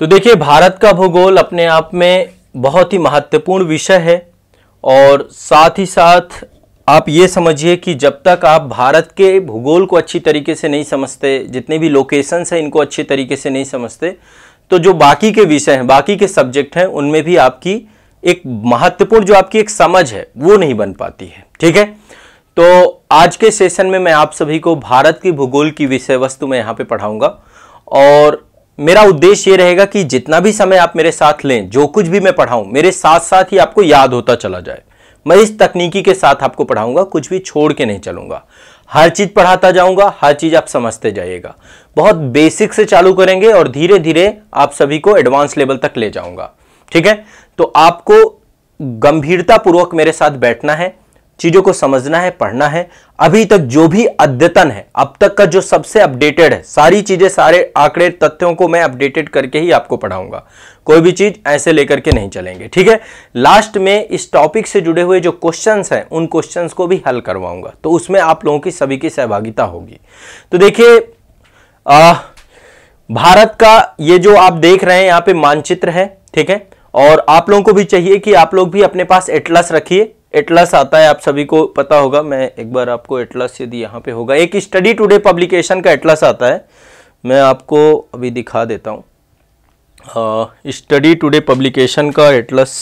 तो देखिए, भारत का भूगोल अपने आप में बहुत ही महत्वपूर्ण विषय है और साथ ही साथ आप ये समझिए कि जब तक आप भारत के भूगोल को अच्छी तरीके से नहीं समझते, जितने भी लोकेशंस हैं, इनको अच्छी तरीके से नहीं समझते तो जो बाकी के विषय हैं, बाकी के सब्जेक्ट हैं, उनमें भी आपकी एक महत्वपूर्ण, जो आपकी एक समझ है, वो नहीं बन पाती है। ठीक है? तो आज के सेशन में मैं आप सभी को भारत की भूगोल की विषय वस्तु में यहाँ पे पढ़ाऊँगा और मेरा उद्देश्य ये रहेगा कि जितना भी समय आप मेरे साथ लें, जो कुछ भी मैं पढ़ाऊं, मेरे साथ साथ ही आपको याद होता चला जाए। मैं इस तकनीकी के साथ आपको पढ़ाऊँगा, कुछ भी छोड़ के नहीं चलूँगा। हर चीज़ पढ़ाता जाऊँगा, हर चीज़ आप समझते जाइएगा। बहुत बेसिक से चालू करेंगे और धीरे धीरे आप सभी को एडवांस लेवल तक ले जाऊँगा। ठीक है? तो आपको गंभीरता पूर्वक मेरे साथ बैठना है। चीज़ों को समझना है, पढ़ना है। अभी तक जो भी अद्यतन है, अब तक का जो सबसे अपडेटेड है, सारी चीज़ें, सारे आंकड़े, तथ्यों को मैं अपडेटेड करके ही आपको पढ़ाऊँगा। कोई भी चीज़ ऐसे लेकर के नहीं चलेंगे, ठीक है? लास्ट में इस टॉपिक से जुड़े हुए जो क्वेश्चंस हैं, उन क्वेश्चंस को भी हल करवाऊँगा। तो उसमें आप लोगों की सभी की सहभागिता होगी। तो देखिए भारत का ये जो आप देख रहे हैं, यहाँ पे मानचित्र है, ठीक है? और आप लोगों को भी चाहिए कि आप लोग भी अपने पास एटलस रखिए। एटलस आता है, आप सभी को पता होगा, मैं एक बार आपको एटलस यदि यहाँ पे होगा। एक स्टडी टुडे पब्लिकेशन का एटलस आता है, मैं आपको अभी दिखा देता हूँ। स्टडी टुडे पब्लिकेशन का एटलस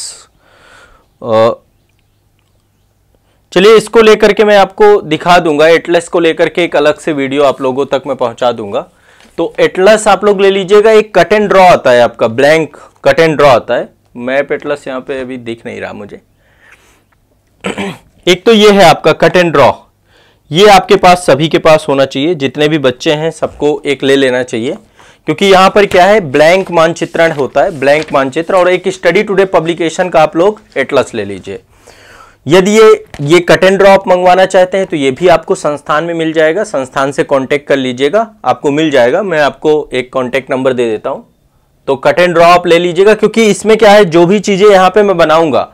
चलिए इसको लेकर के मैं आपको दिखा दूँगा। एटलस को लेकर के एक अलग से वीडियो आप लोगों तक मैं पहुँचा दूँगा। तो एटलस आप लोग ले लीजिएगा, एक कट एंड ड्रॉ आता है आपका, ब्लैंक कट एंड ड्रॉ आता है। मैप एटलस यहाँ पे अभी दिख नहीं रहा मुझे। एक तो ये है आपका कट एंड ड्रॉ ये आपके पास, सभी के पास होना चाहिए। जितने भी बच्चे हैं, सबको एक ले लेना चाहिए। क्योंकि यहाँ पर क्या है ब्लैंक मानचित्रण होता है ब्लैंक मानचित्र, और एक स्टडी टुडे पब्लिकेशन का आप लोग एटलस ले लीजिए। यदि ये ये कट एंड ड्रॉप मंगवाना चाहते हैं तो ये भी आपको संस्थान में मिल जाएगा। संस्थान से कांटेक्ट कर लीजिएगा। आपको मिल जाएगा। मैं आपको एक कांटेक्ट नंबर दे देता हूँ। तो कट एंड ड्रॉप ले लीजिएगा, क्योंकि इसमें क्या है, जो भी चीज़ें यहाँ पे मैं बनाऊँगा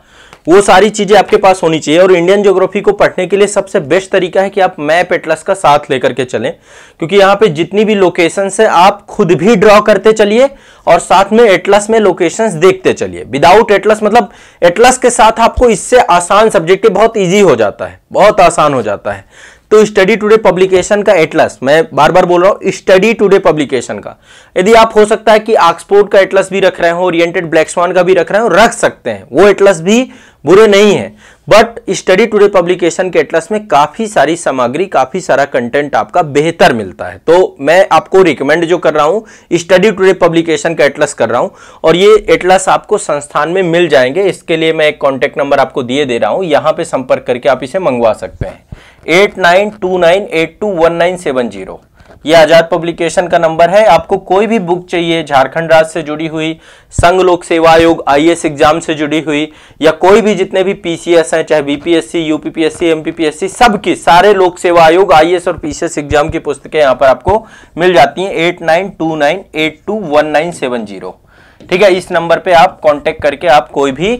वो सारी चीज़ें आपके पास होनी चाहिए और इंडियन ज्योग्राफी को पढ़ने के लिए सबसे बेस्ट तरीका है कि आप मैप एटलस का साथ लेकर के चलें। क्योंकि यहाँ पे जितनी भी लोकेशन है, आप खुद भी ड्रॉ करते चलिए और साथ में एटलस में लोकेशंस देखते चलिए। विदाउट एटलस मतलब एटलस के साथ आपको इससे आसान सब्जेक्ट बहुत ईजी हो जाता है, बहुत आसान हो जाता है। तो स्टडी टुडे पब्लिकेशन का एटलस मैं बार बार बोल रहा हूँ स्टडी टुडे पब्लिकेशन का। यदि आप, हो सकता है कि ऑक्सफोर्ड का एटलस भी रख रहे हो ओरिएंटेड ब्लैक स्वान का भी रख रहे हो, रख सकते हैं। वो एटलस भी बुरे नहीं है। बट स्टडी टुडे पब्लिकेशन के एटलस में काफ़ी सारी सामग्री, काफ़ी सारा कंटेंट आपका बेहतर मिलता है। तो मैं आपको रिकमेंड जो कर रहा हूँ स्टडी टुडे पब्लिकेशन का एटलस कर रहा हूँ और ये एटलस आपको संस्थान में मिल जाएँगे। इसके लिए मैं एक कॉन्टेक्ट नंबर आपको दिए दे रहा हूँ। यहाँ पे संपर्क करके आप इसे मंगवा सकते हैं। Eight nine two nine eight two one nine seven zero. ये आज़ाद पब्लिकेशन का नंबर है। आपको कोई भी बुक चाहिए, झारखंड राज्य से जुड़ी हुई, संघ लोक सेवा आयोग, आईएएस एग्ज़ाम से जुड़ी हुई, या कोई भी जितने भी पीसीएस हैं, चाहे बीपीएससी, यूपीपीएससी, एमपीपीएससी, सबकी, सारे लोक सेवा आयोग, आईएएस और पीसीएस एग्ज़ाम की पुस्तकें यहाँ पर आपको मिल जाती हैं। Eight nine two nine eight two one nine seven zero. ठीक है, इस नंबर पर आप कॉन्टेक्ट करके आप कोई भी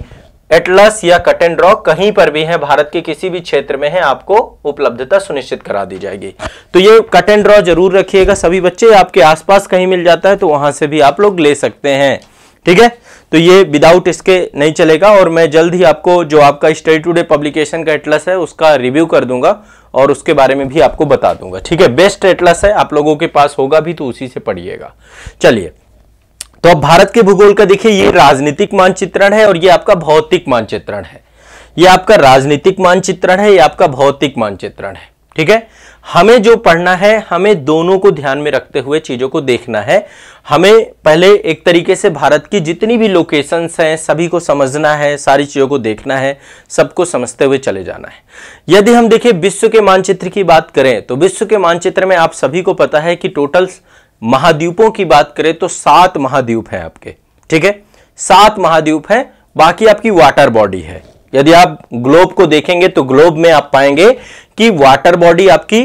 एटलस या कट एंड ड्रॉ कहीं पर भी है, भारत के किसी भी क्षेत्र में है, आपको उपलब्धता सुनिश्चित करा दी जाएगी। तो ये कट एंड ड्रॉ ज़रूर रखिएगा, सभी बच्चे आपके आसपास कहीं मिल जाता है तो वहाँ से भी आप लोग ले सकते हैं। ठीक है? तो ये विदाउट इसके नहीं चलेगा, और मैं जल्द ही आपको जो आपका स्टडी टूडे पब्लिकेशन का एटलस है, उसका रिव्यू कर दूँगा, और उसके बारे में भी आपको बता दूँगा। ठीक है? बेस्ट एटलस है, आप लोगों के पास होगा भी तो उसी से पढ़िएगा। चलिए तो अब भारत के भूगोल का देखिए, ये राजनीतिक मानचित्रण है और ये आपका भौतिक मानचित्रण है। ये आपका राजनीतिक मानचित्रण है, ये आपका भौतिक मानचित्रण है। ठीक है? हमें जो पढ़ना है, हमें दोनों को ध्यान में रखते हुए चीज़ों को देखना है। हमें पहले एक तरीके से भारत की जितनी भी लोकेशंस हैं, सभी को समझना है, सारी चीज़ों को देखना है, सबको समझते हुए चले जाना है। यदि हम देखें विश्व के मानचित्र की बात करें तो विश्व के मानचित्र में आप सभी को पता है कि टोटल महाद्वीपों की बात करें तो सात महाद्वीप हैं आपके, ठीक है? सात महाद्वीप हैं, बाकी आपकी वाटर बॉडी है। यदि आप ग्लोब को देखेंगे तो ग्लोब में आप पाएँगे कि वाटर बॉडी आपकी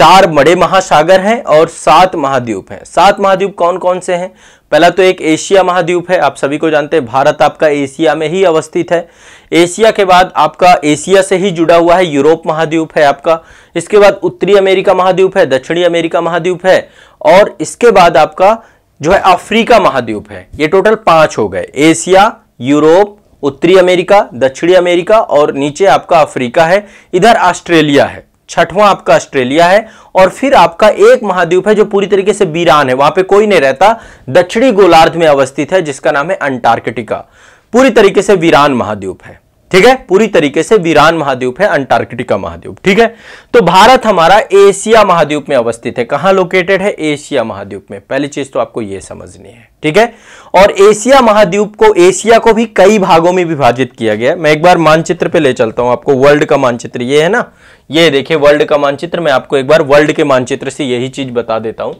चार बड़े महासागर हैं और सात महाद्वीप हैं। सात महाद्वीप कौन कौन से हैं? पहला तो एक एशिया महाद्वीप है, आप सभी को जानते हैं, भारत आपका एशिया में ही अवस्थित है। एशिया के बाद आपका एशिया से ही जुड़ा हुआ है, यूरोप महाद्वीप है आपका। इसके बाद उत्तरी अमेरिका महाद्वीप है, दक्षिणी अमेरिका महाद्वीप है, और इसके बाद आपका जो है अफ्रीका महाद्वीप है। ये टोटल पाँच हो गए। एशिया, यूरोप, उत्तरी अमेरिका, दक्षिणी अमेरिका और नीचे आपका अफ्रीका है। इधर ऑस्ट्रेलिया है। छठवां आपका ऑस्ट्रेलिया है और फिर आपका एक महाद्वीप है जो पूरी तरीके से वीरान है। वहाँ पे कोई नहीं रहता। दक्षिणी गोलार्ध में अवस्थित है, जिसका नाम है अंटार्कटिका। पूरी तरीके से वीरान महाद्वीप है। ठीक है? पूरी तरीके से वीरान महाद्वीप है, अंटार्कटिका महाद्वीप, ठीक है? तो भारत हमारा एशिया महाद्वीप में अवस्थित है। कहाँ लोकेटेड है? एशिया महाद्वीप में। पहली चीज़ तो आपको यह समझनी है, ठीक है? और एशिया महाद्वीप को, एशिया को भी कई भागों में विभाजित किया गया मैं एक बार मानचित्र पे ले चलता हूँ आपको, वर्ल्ड का मानचित्र, ये है ना? ये देखिए, वर्ल्ड का मानचित्र, मैं आपको एक बार वर्ल्ड के मानचित्र से यही चीज़ बता देता हूँ।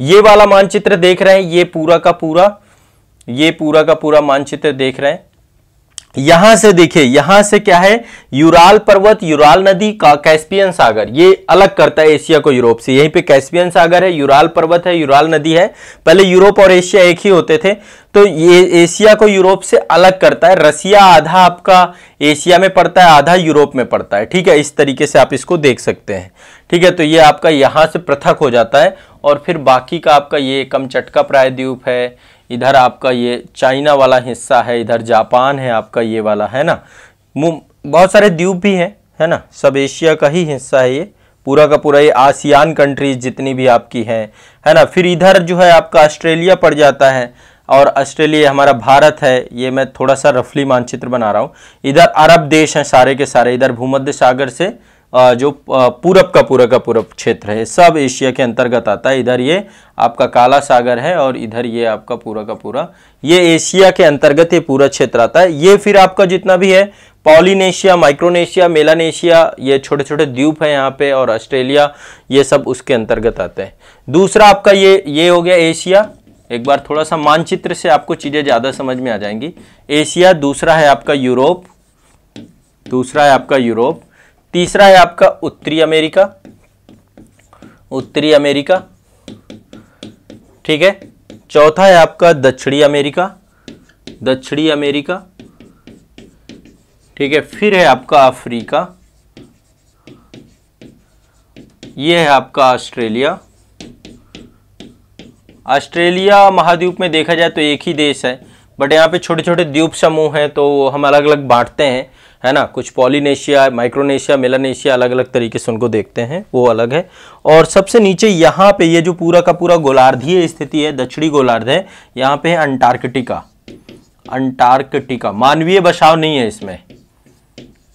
ये वाला मानचित्र देख रहे हैं, ये पूरा का पूरा, ये पूरा का पूरा मानचित्र देख रहे हैं। यहाँ से देखिए, यहाँ से क्या है? यूराल पर्वत, यूराल नदी, का कैस्पियन सागर। ये अलग करता है एशिया को यूरोप से। यहीं पे कैस्पियन सागर है, यूराल पर्वत है, यूराल नदी है। पहले यूरोप और एशिया एक ही होते थे। तो ये एशिया को यूरोप से अलग करता है। रसिया आधा आपका एशिया में पड़ता है, आधा यूरोप में पड़ता है। ठीक है, इस तरीके से आप इसको देख सकते हैं। ठीक है तो ये आपका यहाँ से पृथक हो जाता है। और फिर बाकी का आपका ये कम चटका प्रायद्वीप है इधर आपका ये चाइना वाला हिस्सा है, इधर जापान है आपका ये वाला, है ना? बहुत सारे द्वीप भी हैं, है ना? सब एशिया का ही हिस्सा है ये, पूरा का पूरा ये आसियान कंट्रीज़ जितनी भी आपकी हैं, है ना? फिर इधर जो है आपका ऑस्ट्रेलिया पड़ जाता है, और ऑस्ट्रेलिया हमारा भारत है, ये मैं थोड़ा सा रफली मानचित्र बना रहा हूँ। इधर अरब देश हैं सारे के सारे, इधर भूमध्य सागर से जो पूरब का पूरा का पूरब क्षेत्र है, सब एशिया के अंतर्गत आता है। इधर ये आपका काला सागर है और इधर ये आपका पूरा का पूरा ये एशिया के अंतर्गत ये पूरा क्षेत्र आता है। ये फिर आपका जितना भी है, पॉलिनेशिया, माइक्रोनेशिया, मेलानेशिया, ये छोटे छोटे द्वीप है यहाँ पे और ऑस्ट्रेलिया, ये सब उसके अंतर्गत आते हैं। दूसरा आपका ये ये हो गया एशिया। एक बार थोड़ा सा मानचित्र से आपको चीज़ें ज़्यादा समझ में आ जाएँगी। एशिया, दूसरा है आपका यूरोप। दूसरा है आपका यूरोप। तीसरा है आपका उत्तरी अमेरिका। उत्तरी अमेरिका। ठीक है? चौथा है आपका दक्षिणी अमेरिका। दक्षिणी अमेरिका। ठीक है, फिर है आपका अफ्रीका। यह है आपका ऑस्ट्रेलिया। ऑस्ट्रेलिया महाद्वीप में देखा जाए तो एक ही देश है, बट यहाँ पे छोटे छोटे द्वीप समूह हैं तो हम अलग अलग बांटते हैं। है ना? कुछ पॉलिनेशिया माइक्रोनेशिया मेलानेशिया अलग अलग तरीके से उनको देखते हैं, वो अलग है। और सबसे नीचे यहाँ पे ये जो पूरा का पूरा गोलार्धीय स्थिति है, दक्षिणी गोलार्ध है, यहाँ पे है अंटार्कटिका। अंटार्कटिका। मानवीय बसाव नहीं है इसमें,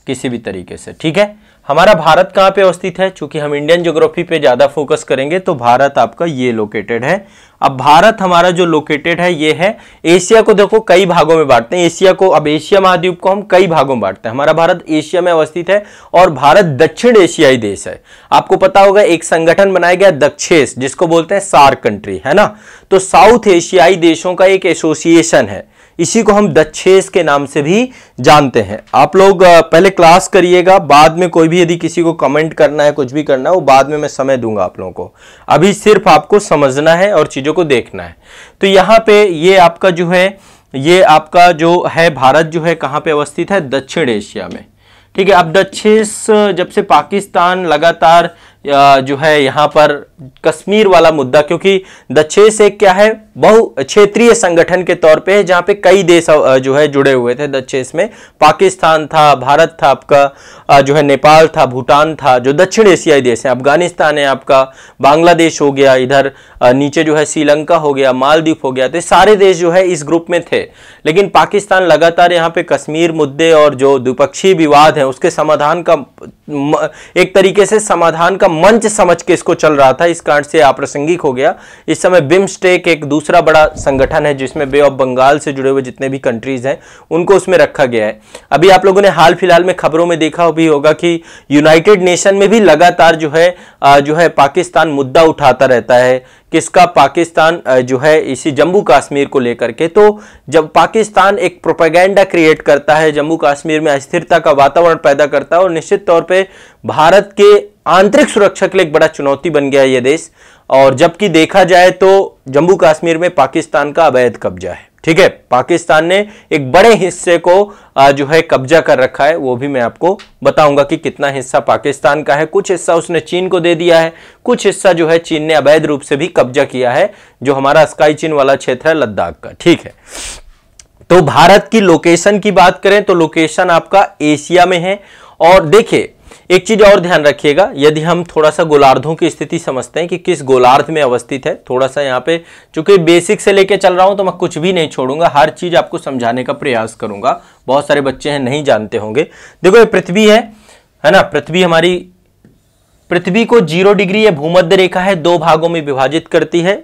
किसी भी तरीके से, ठीक है? हमारा भारत कहाँ पे अवस्थित है? चूँकि हम इंडियन ज्योग्राफी पे ज़्यादा फोकस करेंगे तो भारत आपका ये लोकेटेड है। अब भारत हमारा जो लोकेटेड है, ये है एशिया को देखो, कई भागों में बांटते हैं। एशिया को, अब एशिया महाद्वीप को हम कई भागों में बांटते हैं। हमारा भारत एशिया में अवस्थित है और भारत दक्षिण एशियाई देश है। आपको पता होगा, एक संगठन बनाया गया दक्षेस, जिसको बोलते हैं सार कंट्री है ना? तो साउथ एशियाई देशों का एक एसोसिएशन है। इसी को हम दच्छेस के नाम से भी जानते हैं। आप लोग पहले क्लास करिएगा, बाद में कोई भी यदि किसी को कमेंट करना है, कुछ भी करना है, वो बाद में मैं समय दूँगा आप लोगों को। अभी सिर्फ़ आपको समझना है और चीज़ों को देखना है। तो यहाँ पे ये आपका जो है, ये आपका जो है भारत जो है, कहाँ पे अवस्थित है? दक्षिण एशिया में। ठीक है, अब दक्षिण जब से पाकिस्तान लगातार जो है यहाँ पर कश्मीर वाला मुद्दा, क्योंकि दक्षिण से क्या है बहु क्षेत्रीय संगठन के तौर पे है, जहाँ पे कई देश जो है जुड़े हुए थे दक्षिण में पाकिस्तान था, भारत था आपका जो है नेपाल था, भूटान था, जो दक्षिण एशियाई देश है। अफ़गानिस्तान है आपका, बांग्लादेश हो गया, इधर नीचे जो है श्रीलंका हो गया, मालदीव हो गया तो सारे देश जो है इस ग्रुप में थे। लेकिन पाकिस्तान लगातार यहाँ पे कश्मीर मुद्दे और जो द्विपक्षीय विवाद है, उसके समाधान का एक तरीके से समाधान का मंच समझ के इसको चल रहा था। इस कारण से अप्रासंगिक हो गया। इस समय बिम्स्टेक एक दूसरा बड़ा संगठन है, जिसमें बे ऑफ़ बंगाल से जुड़े हुए जितने भी कंट्रीज़ हैं, उनको उसमें रखा गया है। अभी आप लोगों ने हाल फ़िलहाल में खबरों में देखा भी होगा कि यूनाइटेड नेशन में भी लगातार जो है जो है पाकिस्तान मुद्दा उठाता रहता है। किसका पाकिस्तान जो है, इसी जम्मू कश्मीर को लेकर के। तो जब पाकिस्तान एक प्रोपेगेंडा क्रिएट करता है, जम्मू कश्मीर में अस्थिरता का वातावरण पैदा करता है और निश्चित तौर पे भारत के आंतरिक सुरक्षा के लिए एक बड़ा चुनौती बन गया ये देश। और जबकि देखा जाए तो जम्मू कश्मीर में पाकिस्तान का अवैध कब्जा है। ठीक है? पाकिस्तान ने एक बड़े हिस्से को जो है, कब्जा कर रखा है, वो भी मैं आपको बताऊँगा कि कितना हिस्सा पाकिस्तान का है। कुछ हिस्सा उसने चीन को दे दिया है, कुछ हिस्सा जो है चीन ने अवैध रूप से भी कब्जा किया है, जो हमारा स्काई चीन वाला क्षेत्र है लद्दाख का, ठीक है? तो भारत की लोकेशन की बात करें तो लोकेशन आपका एशिया में है, और देखिए एक चीज़ और ध्यान रखिएगा, यदि हम थोड़ा सा गोलार्धों की स्थिति समझते हैं कि किस गोलार्ध में अवस्थित है थोड़ा सा यहाँ पे, चूँकि बेसिक से लेके चल रहा हूँ तो मैं कुछ भी नहीं छोड़ूँगा, हर चीज़ आपको समझाने का प्रयास करूँगा। बहुत सारे बच्चे हैं, नहीं जानते होंगे। देखो, ये पृथ्वी है है ना? पृथ्वी हमारी, पृथ्वी को ज़ीरो डिग्री या भूमध्य रेखा है, दो भागों में विभाजित करती है।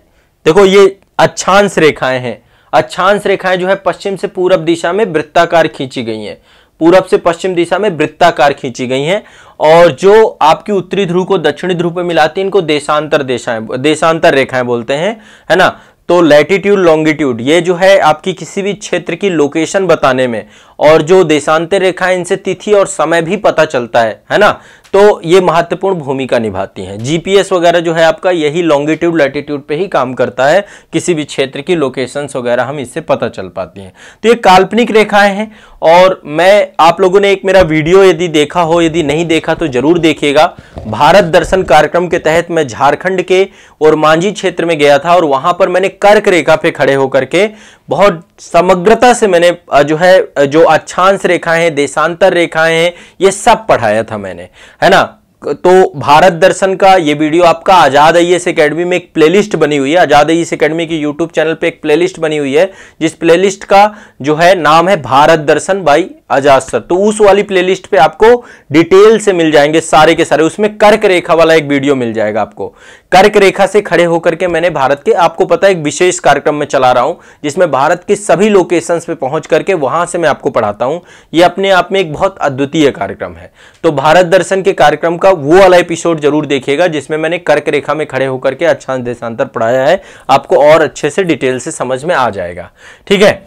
देखो, ये अच्छांश रेखाएँ हैं। अच्छांश रेखाएँ जो है पश्चिम से पूर्व दिशा में वृत्ताकार खींची गई हैं। पूरब से पश्चिम दिशा में वृत्ताकार खींची गई हैं और जो आपकी उत्तरी ध्रुव को दक्षिणी ध्रुव पे मिलाती है, इनको देशांतर देशाएँ, देशांतर रेखाएँ बोलते हैं, है ना? तो लैटिट्यूड लॉन्गिट्यूड ये जो है आपकी किसी भी क्षेत्र की लोकेशन बताने में और जो देशांतर रेखाएँ इनसे तिथि और समय भी पता चलता है है ना? तो ये महत्वपूर्ण भूमिका निभाती हैं। जीपीएस वगैरह जो है आपका यही लॉन्गिट्यूड लैटिट्यूड पे ही काम करता है। किसी भी क्षेत्र की लोकेशंस वगैरह हम इससे पता चल पाती हैं। तो ये काल्पनिक रेखाएँ हैं और मैं, आप लोगों ने एक मेरा वीडियो यदि देखा हो, यदि नहीं देखा तो ज़रूर देखिएगा। भारत दर्शन कार्यक्रम के तहत मैं झारखंड के और मांझी क्षेत्र में गया था और वहाँ पर मैंने कर्क रेखा पे खड़े होकर के बहुत समग्रता से मैंने जो है, जो अक्षांश रेखाएँ देशांतर रेखाएँ हैं, ये सब पढ़ाया था मैंने, है ना? तो भारत दर्शन का ये वीडियो आपका आज़ाद आई एस अकेडमी में एक प्लेलिस्ट बनी हुई है। आज़ाद आई एस अकेडमी की यूट्यूब चैनल पे एक प्लेलिस्ट बनी हुई है, जिस प्लेलिस्ट का जो है नाम है भारत दर्शन बाई आज़ाद सर। तो उस वाली प्लेलिस्ट पे आपको डिटेल से मिल जाएँगे सारे के सारे। उसमें कर्क रेखा वाला एक वीडियो मिल जाएगा आपको। कर्क रेखा से खड़े होकर के मैंने भारत के, आपको पता है, एक विशेष कार्यक्रम में चला रहा हूँ, जिसमें भारत के सभी लोकेशन पे पहुँच करके वहाँ से मैं आपको पढ़ाता हूँ। ये अपने आप में एक बहुत अद्वितीय कार्यक्रम है। तो भारत दर्शन के कार्यक्रम का वो वाला एपिसोड ज़रूर देखिएगा, जिसमें मैंने कर्क रेखा में खड़े होकर के अच्छा देशांतर पढ़ाया है। आपको और अच्छे से डिटेल से समझ में आ जाएगा। ठीक है?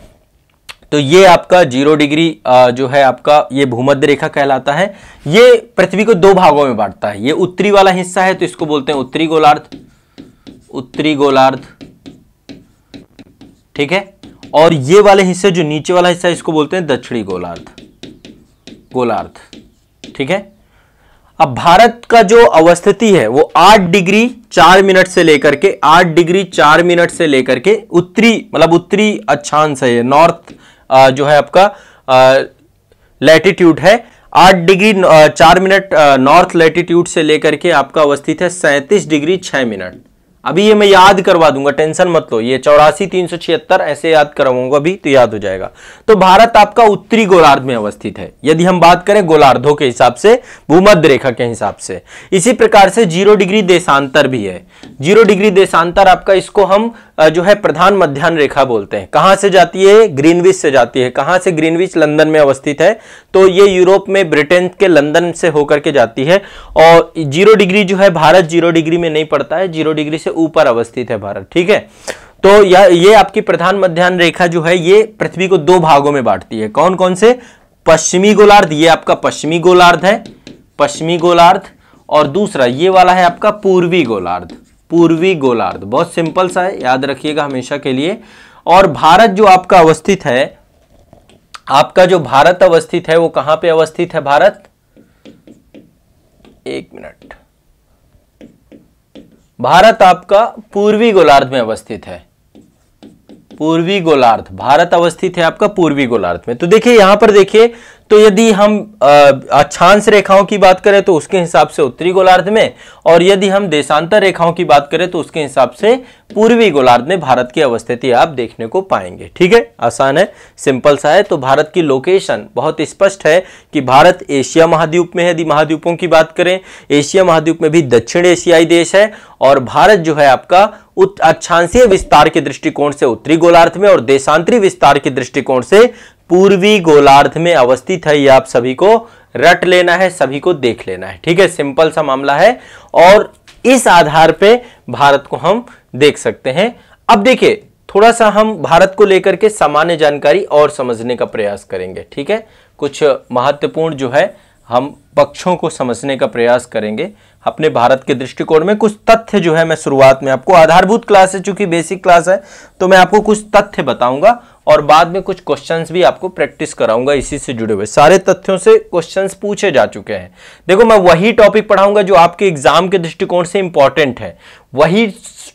तो ये आपका ज़ीरो डिग्री जो है आपका, ये भूमध्य रेखा कहलाता है। ये पृथ्वी को दो भागों में बांटता है। ये उत्तरी वाला हिस्सा है तो इसको बोलते हैं उत्तरी गोलार्ध। उत्तरी गोलार्ध। ठीक है? और ये वाले हिस्से, जो नीचे वाला हिस्सा है, इसको बोलते हैं दक्षिणी गोलार्ध। गोलार्ध। ठीक है? अब भारत का जो अवस्थिति है, वो आठ डिग्री चार मिनट से लेकर के, आठ डिग्री चार मिनट से लेकर के उत्तरी मतलब उत्तरी अच्छांश है नॉर्थ जो है आपका लैटिट्यूड है। आठ डिग्री चार मिनट नॉर्थ लैटिट्यूड से लेकर के आपका अवस्थित है सैंतीस डिग्री छह मिनट। अभी ये मैं याद करवा दूँगा, टेंशन मत लो, ये चौरासी तीन सौ छिहत्तर ऐसे याद करवाऊँगा, अभी तो याद हो जाएगा। तो भारत आपका उत्तरी गोलार्ध में अवस्थित है। यदि हम बात करें गोलार्धों के हिसाब से भूमध्य रेखा के हिसाब से, इसी प्रकार से ज़ीरो डिग्री देशांतर भी है। ज़ीरो डिग्री देशांतर आपका, इसको हम जो है प्रधान मध्यान्ह रेखा बोलते हैं। कहाँ से जाती है? ग्रीनविच से जाती है। कहाँ से ग्रीनविच? लंदन में अवस्थित है। तो ये यूरोप में ब्रिटेन के लंदन से होकर के जाती है और ज़ीरो डिग्री जो है, भारत ज़ीरो डिग्री में नहीं पड़ता है। ज़ीरो डिग्री से ऊपर अवस्थित है भारत। ठीक है? तो यह ये आपकी प्रधान मध्यान्ह रेखा जो है, ये पृथ्वी को दो भागों में बांटती है। कौन कौन से? पश्चिमी गोलार्ध। ये आपका पश्चिमी गोलार्ध है। पश्चिमी गोलार्ध और दूसरा, ये वाला है आपका पूर्वी गोलार्ध। पूर्वी गोलार्ध। बहुत सिंपल सा है, याद रखिएगा हमेशा के लिए। और भारत जो आपका अवस्थित है, आपका जो भारत अवस्थित है, वो कहाँ पे अवस्थित है भारत? एक मिनट। भारत आपका पूर्वी गोलार्ध में अवस्थित है। पूर्वी गोलार्ध, भारत अवस्थित है आपका पूर्वी गोलार्ध में। तो देखिए, यहाँ पर देखिए तो यदि हम अक्षांश रेखाओं की बात करें तो उसके हिसाब से उत्तरी गोलार्ध में, और यदि हम देशांतर रेखाओं की बात करें तो उसके हिसाब से पूर्वी गोलार्ध में भारत की अवस्थिति आप देखने को पाएँगे। ठीक है? आसान है, सिंपल सा है। तो भारत की लोकेशन, बहुत स्पष्ट है कि भारत एशिया महाद्वीप में है। यदि महाद्वीपों की बात करें, एशिया महाद्वीप में भी दक्षिण एशियाई देश है, और भारत जो है आपका अच्छांशीय विस्तार के दृष्टिकोण से उत्तरी गोलार्ध में और देशांतरी विस्तार के दृष्टिकोण से पूर्वी गोलार्ध में अवस्थित है। यह आप सभी को रट लेना है, सभी को देख लेना है। ठीक है, सिंपल सा मामला है और इस आधार पे भारत को हम देख सकते हैं। अब देखिए, थोड़ा सा हम भारत को लेकर के सामान्य जानकारी और समझने का प्रयास करेंगे। ठीक है, कुछ महत्वपूर्ण जो है हम पक्षों को समझने का प्रयास करेंगे। अपने भारत के दृष्टिकोण में कुछ तथ्य जो है, मैं शुरुआत में आपको आधारभूत क्लास है, चूँकि बेसिक क्लास है तो मैं आपको कुछ तथ्य बताऊँगा। और बाद में कुछ क्वेश्चंस भी आपको प्रैक्टिस कराऊँगा इसी से जुड़े हुए। सारे तथ्यों से क्वेश्चंस पूछे जा चुके हैं। देखो, मैं वही टॉपिक पढ़ाऊँगा जो आपके एग्ज़ाम के दृष्टिकोण से इंपॉर्टेंट है। वही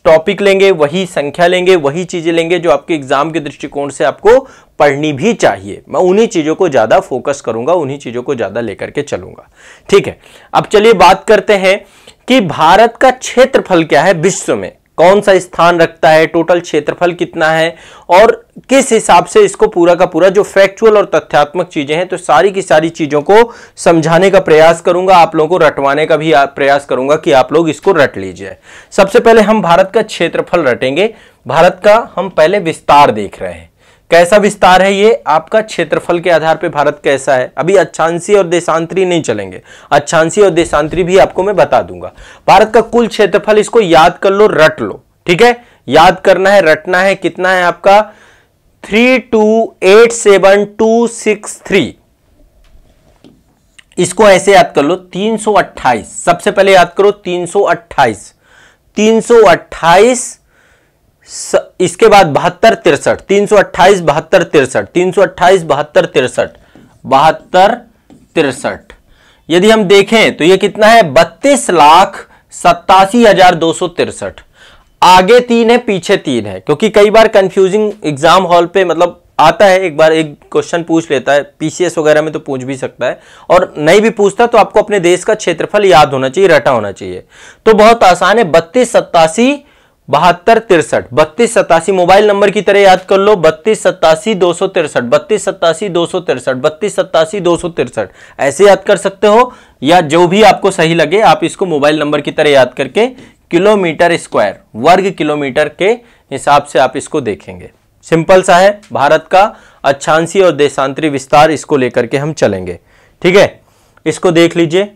टॉपिक लेंगे, वही संख्या लेंगे, वही चीज़ें लेंगे जो आपके एग्ज़ाम के दृष्टिकोण से आपको पढ़नी भी चाहिए। मैं उन्हीं चीज़ों को ज़्यादा फोकस करूँगा, उन्हीं चीज़ों को ज़्यादा लेकर के चलूँगा। ठीक है, अब चलिए बात करते हैं कि भारत का क्षेत्रफल क्या है विश्व में? कौन सा स्थान रखता है टोटल क्षेत्रफल कितना है, और किस हिसाब से इसको पूरा का पूरा जो फैक्चुअल और तथ्यात्मक चीज़ें हैं तो सारी की सारी चीज़ों को समझाने का प्रयास करूँगा, आप लोगों को रटवाने का भी प्रयास करूँगा कि आप लोग इसको रट लीजिए। सबसे पहले हम भारत का क्षेत्रफल रटेंगे। भारत का हम पहले विस्तार देख रहे हैं। कैसा विस्तार है ये? आपका क्षेत्रफल के आधार पे भारत कैसा है? अभी अच्छांशी और देशांतरी नहीं चलेंगे। अच्छांशी और देशांतरी भी आपको मैं बता दूँगा। भारत का कुल क्षेत्रफल इसको याद कर लो, रट लो। ठीक है? याद करना है, रटना है, कितना है आपका? Three two eight seven two six three. इसको ऐसे याद कर लो 328 सबसे पहले याद करो 328 328 इसके बाद बहत्तर, तिरसठ, तीन सौ अट्ठाईस, बहत्तर, तिरसठ, तीन सौ अट्ठाईस, बहत्तर, तिरसठ बहत्तर, तिरसठ। यदि हम देखें तो यह कितना है? बत्तीस लाख सत्तासी हज़ार दो सौ तिरसठ। आगे तीन है, पीछे तीन है, क्योंकि कई बार कंफ्यूजिंग एग्ज़ाम हॉल पे मतलब आता है, एक बार एक क्वेश्चन पूछ लेता है पीसीएस वगैरह में तो पूछ भी सकता है, और नहीं भी पूछता तो आपको अपने देश का क्षेत्रफल याद होना चाहिए, रटा होना चाहिए। तो बहुत आसान है, बत्तीस सत्तासी बहत्तर तिरसठ, बत्तीस सतासी मोबाइल नंबर की तरह याद कर लो, बत्तीस सत्तासी, दो सौ तिरसठ, बत्तीस सत्तासी, दो सौ तिरसठ, बत्तीस सत्तासी, दो सौ तिरसठ। ऐसे याद कर सकते हो, या जो भी आपको सही लगे, आप इसको मोबाइल नंबर की तरह याद करके किलोमीटर स्क्वायर, वर्ग किलोमीटर के हिसाब से आप इसको देखेंगे। सिंपल सा है, भारत का अच्छांसी और देशांतरी विस्तार इसको लेकर के हम चलेंगे। ठीक है? इसको देख लीजिए।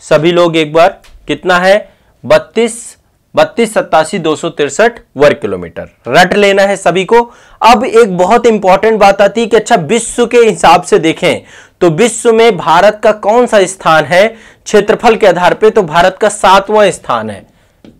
सभी लोग एक बार, कितना है? बत्तीस बत्तीस सत्तासी दो सौ तिरसठ वर्ग किलोमीटर। रट लेना है सभी को। अब एक बहुत इंपॉर्टेंट बात आती है कि अच्छा विश्व के हिसाब से देखें तो विश्व में भारत का कौन सा स्थान है? क्षेत्रफल के आधार पे तो भारत का सातवां स्थान है।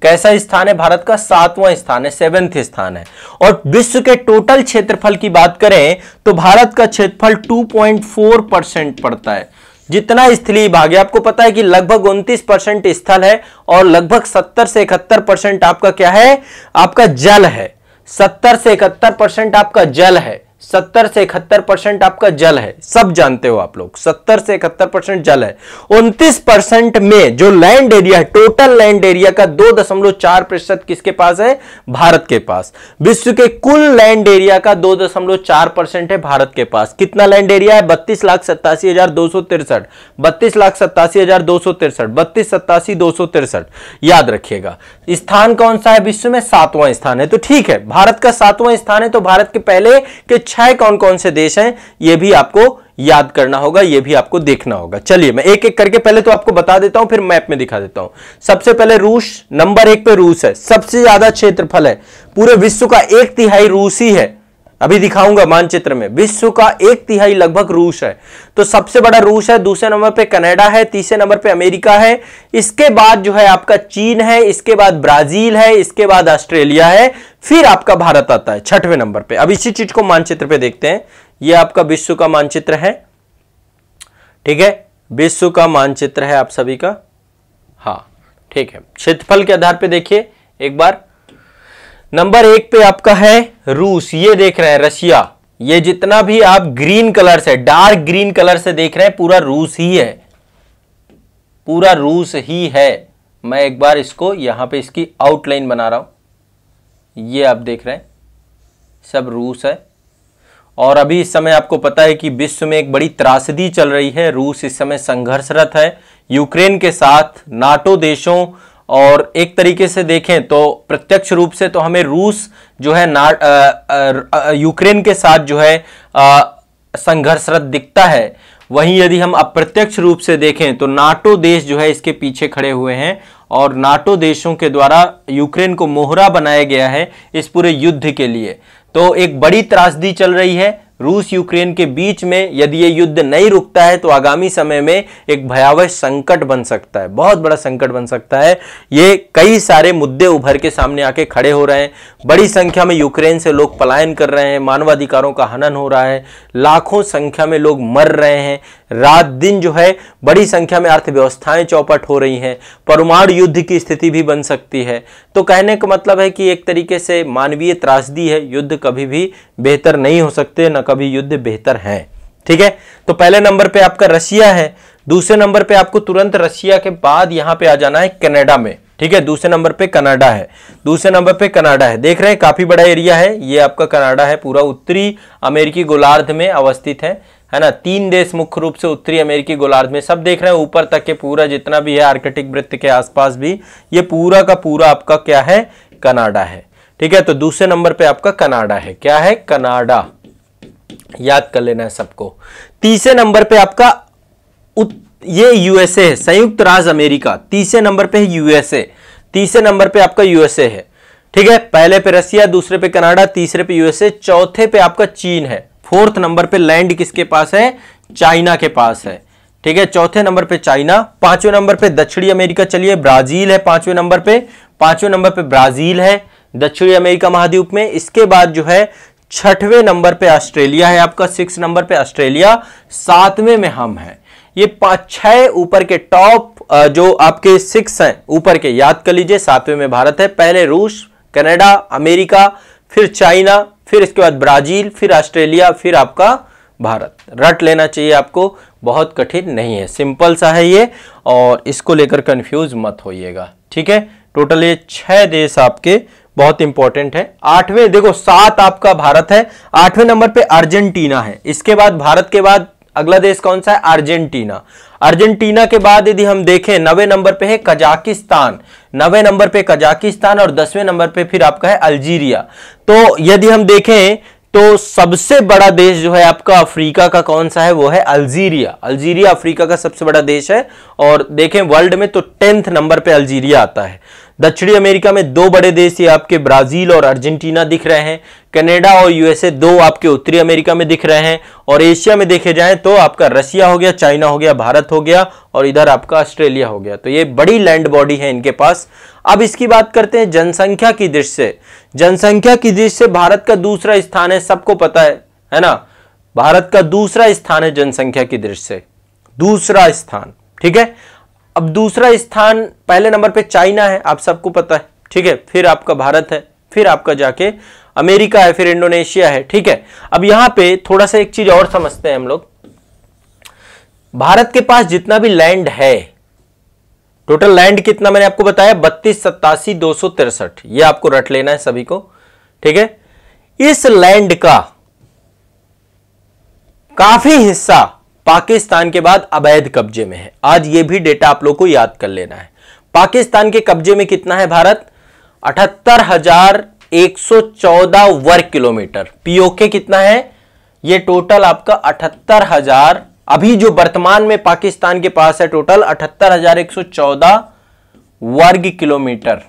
कैसा स्थान है? भारत का सातवां स्थान है सेवेंथ स्थान है। और विश्व के टोटल क्षेत्रफल की बात करें तो भारत का क्षेत्रफल 2.4 परसेंट पड़ता है। जितना स्थलीय भाग है, आपको पता है कि लगभग उनतीस परसेंट स्थल है और लगभग सत्तर से इकहत्तर परसेंट आपका क्या है? आपका जल है। सत्तर से इकहत्तर परसेंट आपका जल है। सत्तर से इकहत्तर परसेंट आपका जल है। सब जानते हो आप लोग, सत्तर से इकहत्तर परसेंट जल है। उनतीस परसेंट में जो लैंड एरिया है टोटल लैंड एरिया का दो दशमलव चार प्रतिशत किसके पास है? भारत के पास। विश्व के कुल लैंड एरिया का दो दशमलव चार परसेंट है भारत के पास। कितना लैंड एरिया है? बत्तीस लाख सत्तासी हज़ार दो सौ तिरसठ। बत्तीस लाख सत्तासी हज़ार दो सौ तिरसठ। बत्तीस सत्तासी दो सौ तिरसठ। याद रखिएगा, स्थान कौन सा है? विश्व में सातवां स्थान है। तो ठीक है, भारत का सातवां स्थान है तो भारत के पहले के छह कौन कौन से देश हैं यह भी आपको याद करना होगा यह भी आपको देखना होगा। चलिए, मैं एक एक करके पहले तो आपको बता देता हूँ, फिर मैप में दिखा देता हूँ। सबसे पहले रूस, नंबर एक पे रूस है। सबसे ज़्यादा क्षेत्रफल है। पूरे विश्व का एक तिहाई रूस ही है। अभी दिखाऊँगा मानचित्र में। विश्व का एक तिहाई लगभग रूस है। तो सबसे बड़ा रूस है, दूसरे नंबर पे कनाडा है, तीसरे नंबर पे अमेरिका है। इसके बाद जो है आपका चीन है, इसके बाद ब्राज़ील है, इसके बाद ऑस्ट्रेलिया है, फिर आपका भारत आता है, छठवें नंबर पे। अब इसी चीज़ को मानचित्र पे देखते हैं। ये आपका विश्व का मानचित्र है। ठीक है? विश्व का मानचित्र है आप सभी का। हाँ ठीक है। क्षेत्रफल के आधार पर देखिए, एक बार। नंबर एक पे आपका है रूस, ये देख रहे हैं रशिया। ये जितना भी आप ग्रीन कलर से डार्क ग्रीन कलर से देख रहे हैं, पूरा रूस ही है। पूरा रूस ही है। मैं एक बार इसको यहाँ पे इसकी आउटलाइन बना रहा हूँ। ये आप देख रहे हैं, सब रूस है। और अभी इस समय आपको पता है कि विश्व में एक बड़ी त्रासदी चल रही है। रूस इस समय संघर्षरत है। यूक्रेन के साथ नाटो देशों और एक तरीके से देखें तो प्रत्यक्ष रूप से तो हमें रूस जो है ना यूक्रेन के साथ जो है संघर्षरत दिखता है। वहीं यदि हम अप्रत्यक्ष रूप से देखें तो नाटो देश जो है इसके पीछे खड़े हुए हैं और नाटो देशों के द्वारा यूक्रेन को मोहरा बनाया गया है इस पूरे युद्ध के लिए। तो एक बड़ी त्रासदी चल रही है रूस यूक्रेन के बीच में यदि ये युद्ध नहीं रुकता है तो आगामी समय में एक भयावह संकट बन सकता है। बहुत बड़ा संकट बन सकता है। ये कई सारे मुद्दे उभर के सामने आके खड़े हो रहे हैं। बड़ी संख्या में यूक्रेन से लोग पलायन कर रहे हैं। मानवाधिकारों का हनन हो रहा है। लाखों संख्या में लोग मर रहे हैं। रात दिन जो है, बड़ी संख्या में अर्थव्यवस्थाएँ चौपट हो रही हैं। परमाणु युद्ध की स्थिति भी बन सकती है। तो कहने का मतलब है कि एक तरीके से मानवीय त्रासदी है। युद्ध कभी भी बेहतर नहीं हो सकते, न कभी युद्ध बेहतर है। ठीक है? तो पहले नंबर पे आपका रशिया है, दूसरे नंबर पे आपको तुरंत रशिया के बाद यहाँ पे आ जाना है कनाडा में। ठीक है? दूसरे नंबर पे कनाडा है। दूसरे नंबर पे कनाडा है। देख रहे हैं, काफ़ी बड़ा एरिया है। ये आपका कनाडा है, पूरा उत्तरी अमेरिकी गोलार्ध में अवस्थित है। है ना? तीन देश मुख्य रूप से उत्तरी अमेरिकी गोलार्ध में। सब देख रहे हैं, ऊपर तक के पूरा जितना भी है, आर्कटिक वृत्त के आसपास भी, ये पूरा का पूरा आपका क्या है? कनाडा है। ठीक है? तो दूसरे नंबर पे आपका कनाडा है। क्या है? कनाडा। याद कर लेना है सबको। तीसरे नंबर पे आपका उत, ये यूएसए है संयुक्त राज्य अमेरिका। तीसरे नंबर पे है यूएसए तीसरे नंबर पे आपका यूएसए है। ठीक है? पहले पे रसिया दूसरे पे कनाडा तीसरे पे यूएसए चौथे पे आपका चीन है। फोर्थ नंबर पे लैंड किसके पास है? चाइना के पास है। ठीक है? चौथे नंबर पे चाइना पाँचवें नंबर पे दक्षिणी अमेरिका चलिए ब्राज़ील है पाँचवें नंबर पे। पाँचवें नंबर पे ब्राज़ील है दक्षिणी अमेरिका महाद्वीप में। इसके बाद जो है छठवें नंबर पे ऑस्ट्रेलिया है आपका, सिक्स नंबर पे ऑस्ट्रेलिया, सातवें में हम हैं। ये पाँच छह ऊपर के टॉप जो आपके सिक्स हैं, ऊपर के, याद कर लीजिए, सातवें में भारत है। पहले रूस, कनाडा, अमेरिका, फिर चाइना, फिर इसके बाद ब्राज़ील, फिर ऑस्ट्रेलिया, फिर आपका भारत। रट लेना चाहिए आपको, बहुत कठिन नहीं है, सिंपल सा है ये, और इसको लेकर कंफ्यूज मत होइएगा, ठीक है? टोटल ये छह देश आपके बहुत इंपॉर्टेंट है। आठवें, देखो, सात आपका भारत है। आठवें नंबर पे अर्जेंटीना है। इसके बाद, भारत के बाद अगला देश कौन सा है? अर्जेंटीना। अर्जेंटीना के बाद यदि हम देखें, नवे नंबर पे है कजाकिस्तान। नवे नंबर पे कजाकिस्तान और दसवें नंबर पे फिर आपका है अल्जीरिया। तो यदि हम देखें तो सबसे बड़ा देश जो है आपका अफ्रीका का कौन सा है? वो है अल्जीरिया। अल्जीरिया अफ्रीका का सबसे बड़ा देश है। और देखें, वर्ल्ड में तो टेंथ नंबर पे अल्जीरिया आता है। दक्षिणी अमेरिका में दो बड़े देश ये आपके ब्राज़ील और अर्जेंटीना दिख रहे हैं। कनाडा और यूएसए दो आपके उत्तरी अमेरिका में दिख रहे हैं। और एशिया में देखे जाए तो आपका रशिया हो गया, चाइना हो गया, भारत हो गया और इधर आपका ऑस्ट्रेलिया हो गया। तो ये बड़ी लैंड बॉडी है इनके पास। अब इसकी बात करते हैं जनसंख्या की दृष्टि से। जनसंख्या की दृष्टि से भारत का दूसरा स्थान है, सबको पता है है ना? भारत का दूसरा स्थान है जनसंख्या की दृष्टि से। दूसरा स्थान, ठीक है? अब दूसरा स्थान पहले नंबर पे चाइना है, आप सबको पता है, ठीक है? फिर आपका भारत है, फिर आपका जाके अमेरिका है, फिर इंडोनेशिया है, ठीक है? अब यहाँ पे थोड़ा सा एक चीज़ और समझते हैं हम लोग। भारत के पास जितना भी लैंड है टोटल लैंड कितना मैंने आपको बताया? बत्तीस, सत्तासी, दो सौ तिरसठ। ये आपको रट लेना है सभी को, ठीक है? इस लैंड का काफ़ी हिस्सा पाकिस्तान के बाद अवैध कब्जे में है। आज ये भी डेटा आप लोग को याद कर लेना है। पाकिस्तान के कब्जे में कितना है भारत? अठहत्तर हज़ार एक सौ चौदह वर्ग किलोमीटर। पीओके कितना है? ये टोटल आपका अठहत्तर हज़ार। अभी जो वर्तमान में पाकिस्तान के पास है टोटल अठहत्तर हज़ार एक सौ चौदह वर्ग किलोमीटर।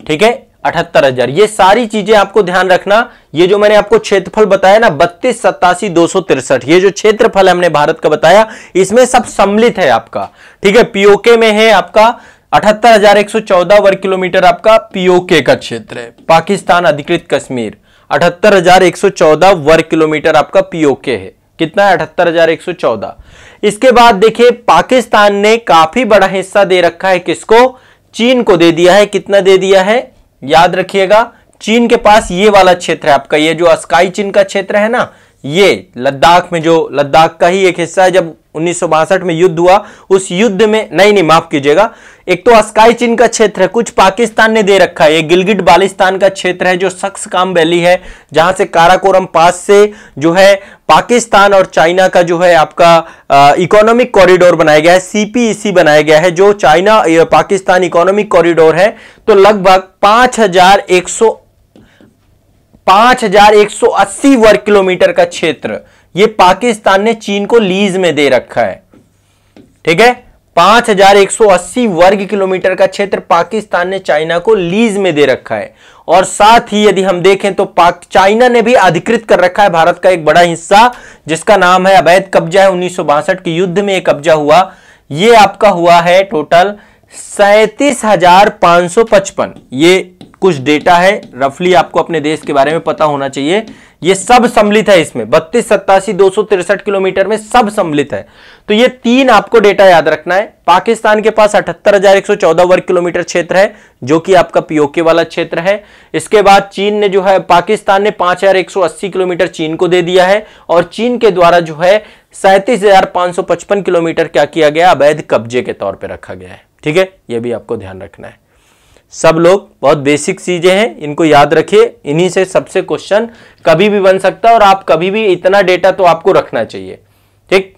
ठीक है? अठहत्तर हज़ार। ये सारी चीज़ें आपको ध्यान रखना। ये जो मैंने आपको क्षेत्रफल बताया ना, बत्तीस, सत्तासी, दो सौ तिरसठ, ये जो क्षेत्रफल हमने भारत का बताया, इसमें सब सम्मिलित है आपका। ठीक है पीओके में है आपका, अठहत्तर हज़ार एक सौ चौदह वर्ग किलोमीटर आपका पीओके का क्षेत्र है, पाकिस्तान, अधिकृत कश्मीर। अठहत्तर हज़ार एक सौ चौदह वर्ग किलोमीटर आपका पीओके है। कितना है? अठहत्तर हज़ार एक सौ चौदह। इसके बाद देखिए, पाकिस्तान ने काफ़ी बड़ा हिस्सा दे रखा है किसको? चीन को दे दिया है। कितना दे दिया है? याद रखिएगा, चीन के पास ये वाला क्षेत्र है, आपका ये जो अस्काई चीन का क्षेत्र है ना, ये लद्दाख में जो, लद्दाख का ही एक हिस्सा है, जब उन्नीस में युद्ध हुआ। उस युद्ध में, नहीं नहीं, माफ़ कीजिएगा, एक तो अस्काई चीन का क्षेत्र है, कुछ पाकिस्तान ने दे रखा है। ये गिलगिट बालिस्तान का क्षेत्र है, जो सक्स काम वैली है, जहाँ से काराकोरम पास से जो है पाकिस्तान और चाइना का जो है आपका इकोनॉमिक कॉरिडोर बनाया गया है सीपीईसी e बनाया गया है, जो चाइना पाकिस्तान इकोनॉमिक कॉरिडोर है। तो लगभग पाँच हज़ार एक सौ, पाँच हज़ार एक सौ अस्सी वर्ग किलोमीटर का क्षेत्र ये पाकिस्तान ने चीन को लीज में दे रखा है। ठीक है? 5180 वर्ग किलोमीटर का क्षेत्र पाकिस्तान ने चाइना को लीज में दे रखा है। और साथ ही यदि हम देखें तो पाक, चाइना ने भी अधिकृत कर रखा है भारत का एक बड़ा हिस्सा, जिसका नाम है अवैध कब्जा है। उन्नीस सौ बासठ के युद्ध में एक कब्जा हुआ। ये आपका हुआ है टोटल सैतीस हज़ार पाँच सौ पचपन। ये कुछ डेटा है, रफली आपको अपने देश के बारे में पता होना चाहिए। ये सब सम्मिलित है इसमें। बत्तीस, सत्तासी, दो किलोमीटर में सब सम्मिलित है। तो ये तीन आपको डेटा याद रखना है। पाकिस्तान के पास अठहत्तर वर्ग किलोमीटर क्षेत्र है, जो कि आपका पीओके वाला क्षेत्र है। इसके बाद चीन ने जो है, पाकिस्तान ने पाँच हज़ार एक सौ अस्सी किलोमीटर चीन को दे दिया है और चीन के द्वारा जो है, सैंतीस किलोमीटर क्या किया गया? अवैध कब्जे के तौर पर रखा गया है। ठीक है? यह भी आपको ध्यान रखना है। सब लोग बहुत बेसिक चीज़ें हैं, इनको याद रखिए। इन्हीं से सबसे क्वेश्चन कभी भी बन सकता है और आप कभी भी इतना डेटा तो आपको रखना चाहिए। ठीक?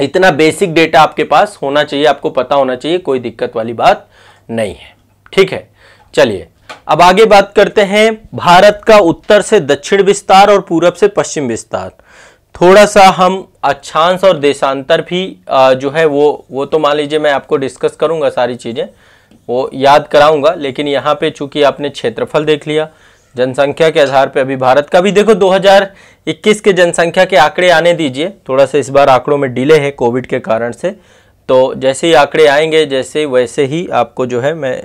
इतना बेसिक डेटा आपके पास होना चाहिए, आपको पता होना चाहिए, कोई दिक्कत वाली बात नहीं है। ठीक है? चलिए, अब आगे बात करते हैं। भारत का उत्तर से दक्षिण विस्तार और पूरब से पश्चिम विस्तार। थोड़ा सा हम अक्षांश और देशांतर भी जो है वो वो तो मान लीजिए मैं आपको डिस्कस करूँगा सारी चीज़ें। वो याद कराऊँगा, लेकिन यहाँ पे चूँकि आपने क्षेत्रफल देख लिया, जनसंख्या के आधार पे अभी भारत का भी देखो 2021 के जनसंख्या के आंकड़े आने दीजिए। थोड़ा सा इस बार आंकड़ों में डिले है कोविड के कारण से। तो जैसे ही आंकड़े आएँगे जैसे वैसे ही आपको जो है, मैं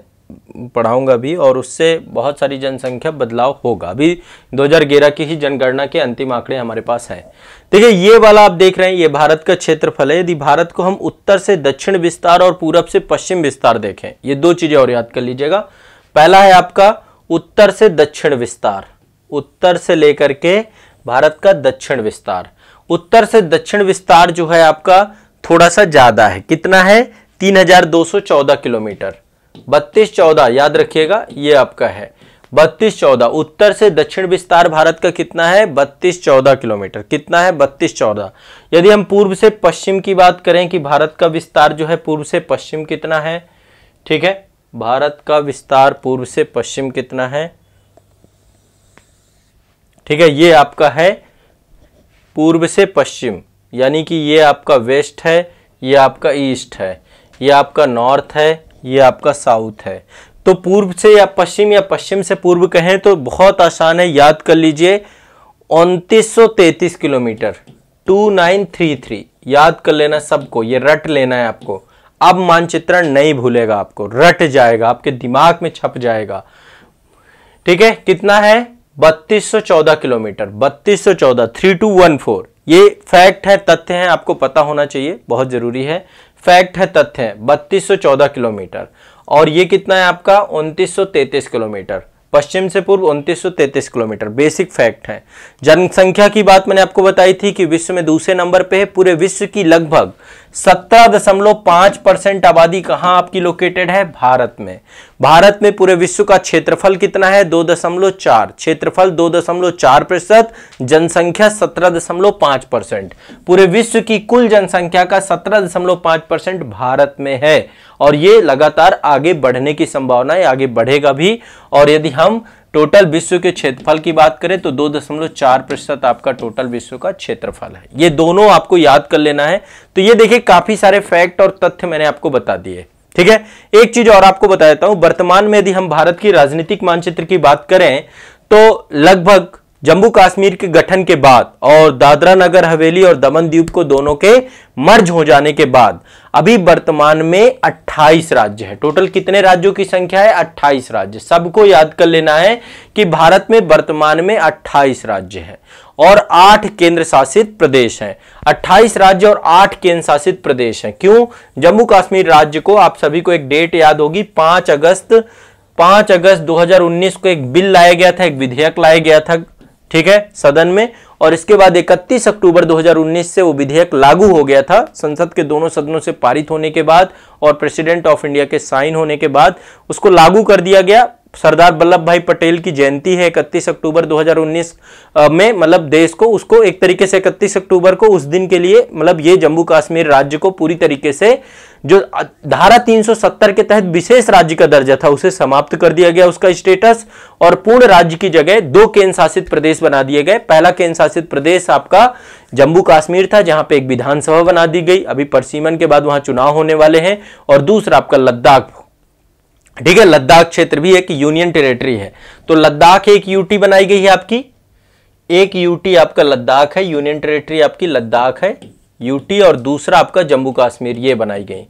पढ़ाऊँगा भी और उससे बहुत सारी जनसंख्या बदलाव होगा। अभी 2011 की ही जनगणना के अंतिम आंकड़े हमारे पास हैं। देखिए, ये वाला आप देख रहे हैं, ये भारत का क्षेत्रफल है। यदि भारत को हम उत्तर से दक्षिण विस्तार और पूरब से पश्चिम विस्तार देखें, ये दो चीज़ें और याद कर लीजिएगा। पहला है आपका उत्तर से दक्षिण विस्तार, उत्तर से लेकर के भारत का दक्षिण विस्तार। उत्तर से दक्षिण विस्तार जो है आपका थोड़ा सा ज़्यादा है। कितना है? 3214 किलोमीटर। बत्तीस चौदह, याद रखिएगा, ये आपका है। बत्तीस चौदह, उत्तर से दक्षिण विस्तार भारत का कितना है? बत्तीस चौदह किलोमीटर। कितना है? बत्तीस चौदह। यदि हम पूर्व से पश्चिम की बात करें कि भारत का विस्तार जो है पूर्व से पश्चिम कितना है? ठीक है? भारत का विस्तार पूर्व से पश्चिम कितना है? ठीक है, ये आपका है पूर्व से पश्चिम। यानी कि ये आपका वेस्ट है, ये आपका ईस्ट है। ये आपका नॉर्थ है ये आपका साउथ है। तो पूर्व से या पश्चिम या पश्चिम से पूर्व कहें तो बहुत आसान है, याद कर लीजिए, उनतीस किलोमीटर 2933 याद कर लेना सबको, ये रट लेना है आपको। अब मानचित्रण नहीं भूलेगा आपको, रट जाएगा, आपके दिमाग में छप जाएगा। ठीक है, कितना है? 3214 किलोमीटर 3214 3214 ये फैक्ट है, तथ्य है, आपको पता होना चाहिए, बहुत ज़रूरी है। फैक्ट है, तथ्य है। 3214 किलोमीटर। और ये कितना है आपका? 2933 किलोमीटर। पश्चिम से पूर्व 2933 किलोमीटर। बेसिक फैक्ट है। जनसंख्या की बात मैंने आपको बताई थी कि विश्व में दूसरे नंबर पे है। पूरे विश्व की लगभग सत्रह दशमलव पाँच परसेंट आबादी कहाँ आपकी लोकेटेड है? भारत में। भारत में पूरे विश्व का क्षेत्रफल कितना है? दो दशमलव चार। क्षेत्रफल दो दशमलव चार प्रतिशत, जनसंख्या सत्रह दशमलव पाँच परसेंट। पूरे विश्व की कुल जनसंख्या का सत्रह दशमलव पाँच परसेंट भारत में है। और ये लगातार आगे बढ़ने की संभावना है आगे बढ़ेगा भी। और यदि हम टोटल विश्व के क्षेत्रफल की बात करें तो दो दशमलव चार प्रतिशत आपका टोटल विश्व का क्षेत्रफल है। ये दोनों आपको याद कर लेना है। तो ये देखिए, काफ़ी सारे फैक्ट और तथ्य मैंने आपको बता दिए। ठीक है? एक चीज़ और आपको बता देता हूँ। वर्तमान में यदि हम भारत की राजनीतिक मानचित्र की बात करें तो लगभग जम्मू कश्मीर के गठन के बाद और दादरा नगर, हवेली और दमन द्वीप को दोनों के मर्ज हो जाने के बाद, अभी वर्तमान में 28 राज्य है। टोटल कितने राज्यों की संख्या है? 28 राज्य। सबको याद कर लेना है कि भारत में वर्तमान में 28 राज्य हैं और आठ केंद्र शासित प्रदेश हैं। 28 राज्य और आठ केंद्र शासित प्रदेश हैं। क्यों? जम्मू कश्मीर राज्य को आप सभी को एक डेट याद होगी, पाँच अगस्त पाँच अगस्त 2019 को एक बिल लाया गया था, एक विधेयक लाया गया था ठीक है, सदन में। और इसके बाद 31 अक्टूबर 2019 से वो विधेयक लागू हो गया था। संसद के दोनों सदनों से पारित होने के बाद और प्रेसिडेंट ऑफ़ इंडिया के साइन होने के बाद उसको लागू कर दिया गया। सरदार वल्लभ भाई पटेल की जयंती है 31 अक्टूबर 2019 में मतलब देश को, उसको एक तरीके से 31 अक्टूबर को उस दिन के लिए मतलब ये जम्मू कश्मीर राज्य को पूरी तरीके से, जो धारा 370 के तहत विशेष राज्य का दर्जा था, उसे समाप्त कर दिया गया उसका स्टेटस और पूर्ण राज्य की जगह दो केंद्र शासित प्रदेश बना दिए गए। पहला केंद्र शासित प्रदेश आपका जम्मू कश्मीर था, जहाँ पे एक विधानसभा बना दी गई। अभी परसीमन के बाद वहाँ चुनाव होने वाले हैं और दूसरा आपका लद्दाख। ठीक है, लद्दाख क्षेत्र भी एक यूनियन टेरिटरी है। तो लद्दाख एक यूटी बनाई गई है आपकी? एक यूटी आपका लद्दाख है यूनियन टेरिटरी आपकी लद्दाख है यूटी और दूसरा आपका जम्मू कश्मीर, ये बनाई गई।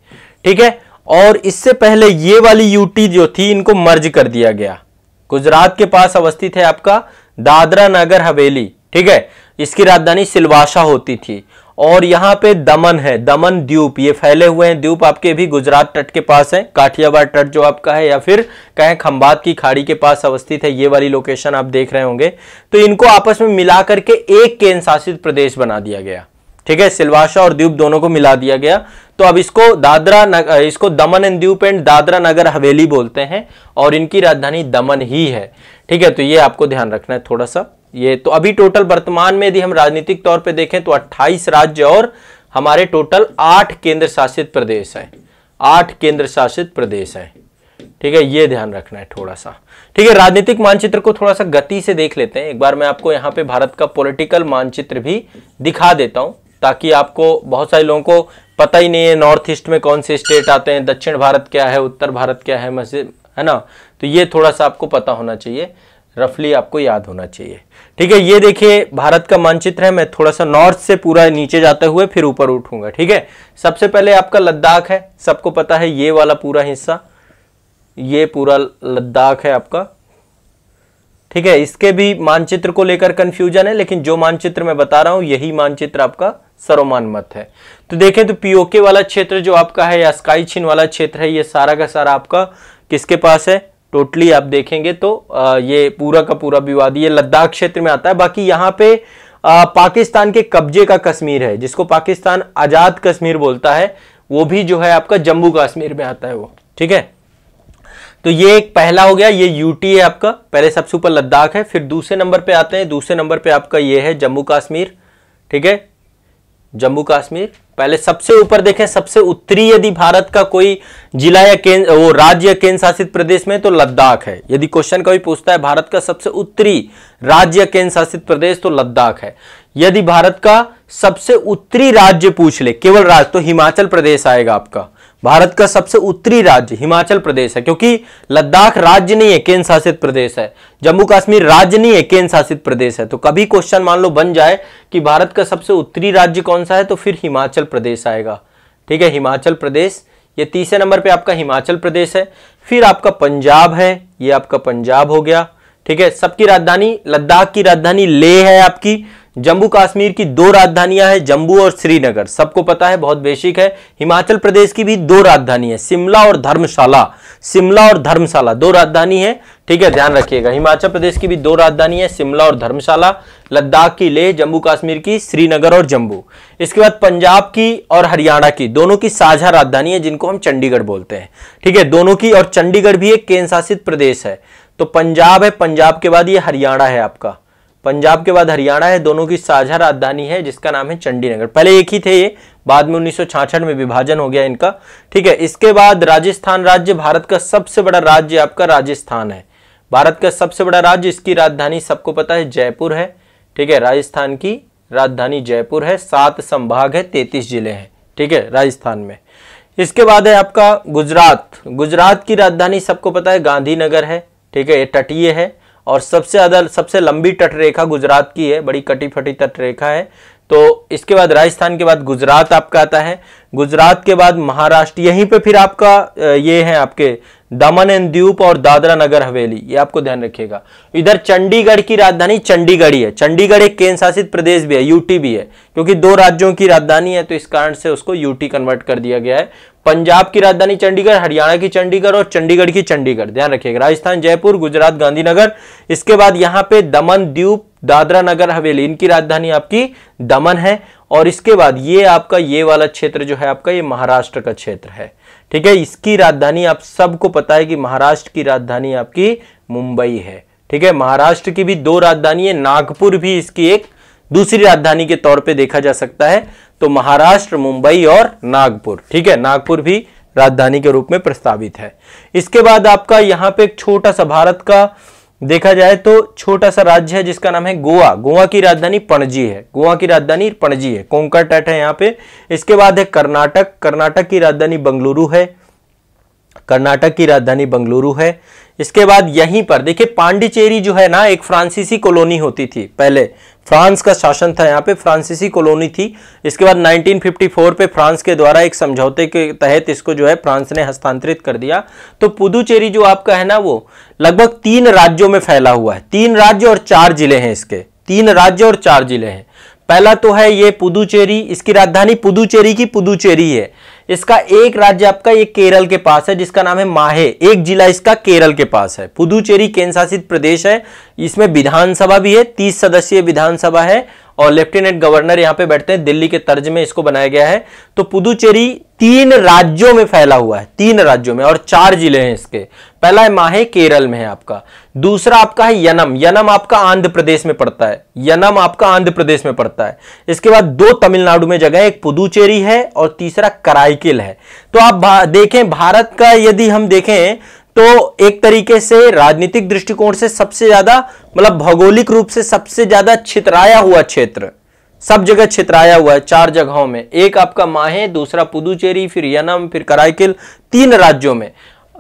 ठीक है, और इससे पहले ये वाली यूटी जो थी, इनको मर्ज कर दिया गया। गुजरात के पास अवस्थित है आपका दादरा नगर हवेली। ठीक है, इसकी राजधानी सिलवासा होती थी। और यहाँ पे दमन है दमन द्वीप। ये फैले हुए हैं द्वीप आपके भी गुजरात तट के पास है काठियावाड़ तट जो आपका है या फिर कहें खंबात की खाड़ी के पास अवस्थित है ये वाली लोकेशन आप देख रहे होंगे। तो इनको आपस में मिला करके एक केंद्र शासित प्रदेश बना दिया गया। ठीक है सिलवासा और द्वीप दोनों को मिला दिया गया। तो अब इसको दादरा नग, इसको दमन एंड द्वीप एंड दादरा नगर हवेली बोलते हैं और इनकी राजधानी दमन ही है। ठीक है तो ये आपको ध्यान रखना है थोड़ा सा। ये तो अभी टोटल वर्तमान में यदि हम राजनीतिक तौर पे देखें तो 28 राज्य और हमारे टोटल आठ केंद्र शासित प्रदेश हैं। आठ केंद्र शासित प्रदेश हैं। ठीक है, ये ध्यान रखना है थोड़ा सा ठीक है, राजनीतिक मानचित्र को थोड़ा सा गति से देख लेते हैं। एक बार मैं आपको यहाँ पे भारत का पॉलिटिकल मानचित्र भी दिखा देता हूँ, ताकि आपको बहुत सारे लोगों को पता ही नहीं है नॉर्थ ईस्ट में कौन से स्टेट आते हैं, दक्षिण भारत क्या है, उत्तर भारत क्या है मस्जिद है ना? तो ये थोड़ा सा आपको पता होना चाहिए। रफली आपको याद होना चाहिए। ठीक है, ये देखिए, भारत का मानचित्र है, मैं थोड़ा सा नॉर्थ से पूरा नीचे जाते हुए फिर ऊपर उठूँगा, ठीक है? सबसे पहले आपका लद्दाख है, सबको पता है ये वाला पूरा हिस्सा, ये पूरा लद्दाख है आपका, ठीक है? इसके भी मानचित्र को लेकर कंफ्यूजन है, लेकिन जो मानचित्र मैं बता रहा हूँ, यही मानचित्र आपका सरोमान मत है। तो देखें तो पीओके वाला क्षेत्र जो आपका है, या स्काई छिन वाला क्षेत्र है, ये सारा का सारा आपका किसके पास है? टोटली आप देखेंगे तो ये पूरा का पूरा विवाद, ये लद्दाख क्षेत्र में आता है। बाकी यहाँ पे पाकिस्तान के कब्जे का कश्मीर है, जिसको पाकिस्तान आज़ाद कश्मीर बोलता है, वो भी जो है आपका जम्मू कश्मीर में आता है वो, ठीक है? तो ये एक पहला हो गया, ये यूटी है आपका, पहले सबसे ऊपर लद्दाख है, फिर दूसरे नंबर पे आते हैं, दूसरे नंबर पे आपका ये है जम्मू कश्मीर, ठीक है? जम्मू कश्मीर। पहले सबसे ऊपर देखें, सबसे उत्तरी यदि भारत का कोई जिला या केंद्र, वो राज्य या केंद्र शासित प्रदेश में तो लद्दाख है। यदि क्वेश्चन कभी पूछता है, भारत का सबसे उत्तरी राज्य या केंद्र शासित प्रदेश तो लद्दाख है। यदि भारत का सबसे उत्तरी राज्य पूछ ले, केवल राज्य तो हिमाचल प्रदेश आएगा आपका। भारत का सबसे उत्तरी राज्य हिमाचल प्रदेश है, क्योंकि लद्दाख राज्य नहीं है केंद्र शासित प्रदेश है। जम्मू कश्मीर राज्य नहीं है केंद्र शासित प्रदेश है। तो कभी क्वेश्चन मान लो बन जाए कि भारत का सबसे उत्तरी राज्य कौन सा है तो फिर हिमाचल प्रदेश आएगा। ठीक है, हिमाचल प्रदेश, ये तीसरे नंबर पे आपका हिमाचल प्रदेश है। फिर आपका पंजाब है, ये आपका पंजाब हो गया। ठीक है, सबकी राजधानी लद्दाख की राजधानी लेह है आपकी। जम्मू कश्मीर की दो राजधानियाँ हैं, जम्मू और श्रीनगर। सबको पता है, बहुत बेसिक है। हिमाचल प्रदेश की भी दो राजधानी है, शिमला और धर्मशाला। शिमला और धर्मशाला दो राजधानी है, ठीक है, ध्यान रखिएगा। हिमाचल प्रदेश की भी दो राजधानी है, शिमला और धर्मशाला। लद्दाख की लेह जम्मू कश्मीर की, श्रीनगर और जम्मू। इसके बाद पंजाब की और हरियाणा की, दोनों की साझा राजधानी है, जिनको हम चंडीगढ़ बोलते हैं, ठीक है। दोनों की और चंडीगढ़ भी एक केंद्र शासित प्रदेश है। तो पंजाब है, पंजाब के बाद ये हरियाणा है आपका। पंजाब के बाद हरियाणा है, दोनों की साझा राजधानी है, जिसका नाम है चंडीनगर। पहले एक ही थे ये, बाद में उन्नीस में विभाजन हो गया इनका। ठीक है, इसके बाद राजस्थान राज्य, भारत का सबसे बड़ा राज्य आपका राजस्थान है। भारत का सबसे बड़ा राज्य, इसकी राजधानी सबको पता है, जयपुर है। ठीक है, राजस्थान की राजधानी जयपुर है, सात संभाग है, तैतीस ज़िले हैं। ठीक है, राजस्थान में। इसके बाद है आपका गुजरात। गुजरात की राजधानी सबको पता है, गांधीनगर है। ठीक है, ये तटीय है। और सबसे ज़्यादा, सबसे लंबी तट रेखा गुजरात की है, बड़ी कटी फटी तट रेखा है। तो इसके बाद राजस्थान के बाद गुजरात आपका आता है। गुजरात के बाद महाराष्ट्र, यहीं पे फिर आपका ये है आपके दमन एंड द्वीप और दादरा नगर हवेली, ये आपको ध्यान रखिएगा। इधर चंडीगढ़ की राजधानी चंडीगढ़ ही है। चंडीगढ़ एक केंद्र शासित प्रदेश भी है यूटी भी है, क्योंकि दो राज्यों की राजधानी है तो इस कारण से उसको यूटी कन्वर्ट कर दिया गया है। पंजाब की राजधानी चंडीगढ़, हरियाणा की चंडीगढ़ और चंडीगढ़ की चंडीगढ़, ध्यान रखिएगा। राजस्थान, जयपुर, गुजरात, गांधीनगर, इसके बाद यहाँ पे दमन, द्वीप, दादरा नगर हवेली, इनकी राजधानी आपकी दमन है। और इसके बाद ये आपका ये वाला क्षेत्र जो है आपका ये महाराष्ट्र का क्षेत्र है। ठीक है? इसकी राजधानी आप सबको पता है कि महाराष्ट्र की राजधानी आपकी मुंबई है। ठीक है? महाराष्ट्र की भी दो राजधानी है, नागपुर भी इसकी एक दूसरी राजधानी के तौर पे देखा जा सकता है। तो महाराष्ट्र, मुंबई और नागपुर। ठीक है? नागपुर भी राजधानी के रूप में प्रस्तावित है। इसके बाद आपका यहाँ पे एक छोटा सा भारत का देखा जाए तो छोटा सा राज्य है जिसका नाम है गोवा। गोवा की राजधानी पणजी है। गोवा की राजधानी पणजी है। कोंकण तट है यहाँ पे। इसके बाद है कर्नाटक। कर्नाटक की राजधानी बंगलुरु है। कर्नाटक की राजधानी बंगलुरु है। इसके बाद यहीं पर, देखिए, पांडिचेरी जो है ना, एक फ्रांसीसी कॉलोनी होती थी। पहले फ्रांस का शासन था यहाँ पे, फ्रांसीसी कॉलोनी थी। इसके बाद 1954 पे फ्रांस के द्वारा एक समझौते के तहत इसको जो है फ्रांस ने हस्तांतरित कर दिया। तो पुदुचेरी जो आपका है ना, वो लगभग तीन राज्यों में फैला हुआ है। तीन राज्य और चार ज़िले हैं इसके। तीन राज्य और चार ज़िले हैं। पहला तो है ये पुदुचेरी, इसकी राजधानी पुदुचेरी की पुदुचेरी है। इसका एक राज्य आपका ये केरल के पास है, जिसका नाम है माहे। एक जिला इसका केरल के पास है। पुदुचेरी केंद्र शासित प्रदेश है। इसमें विधानसभा भी है, तीस सदस्यीय विधानसभा है। और लेफ्टिनेंट गवर्नर यहाँ पे बैठते हैं, दिल्ली के तर्ज में इसको बनाया गया है। तो पुदुचेरी तीन राज्यों में फैला हुआ है, तीन राज्यों में, और चार ज़िले हैं इसके। पहला है माहे, केरल में है आपका। दूसरा आपका है यनम। यनम आपका आंध्र प्रदेश में पड़ता है। यनम आपका आंध्र प्रदेश में पड़ता है। इसके बाद दो तमिलनाडु में जगह एक पुदुचेरी है और तीसरा कराईकिल है। तो आप देखें, भारत का यदि हम देखें तो एक तरीके से राजनीतिक दृष्टिकोण से सबसे ज़्यादा मतलब भौगोलिक रूप से सबसे ज़्यादा छितराया हुआ क्षेत्र। सब जगह छितराया हुआ है, चार जगहों में। एक आपका माहे, दूसरा पुदुचेरी, फिर यनम, फिर कराईकिल, तीन राज्यों में।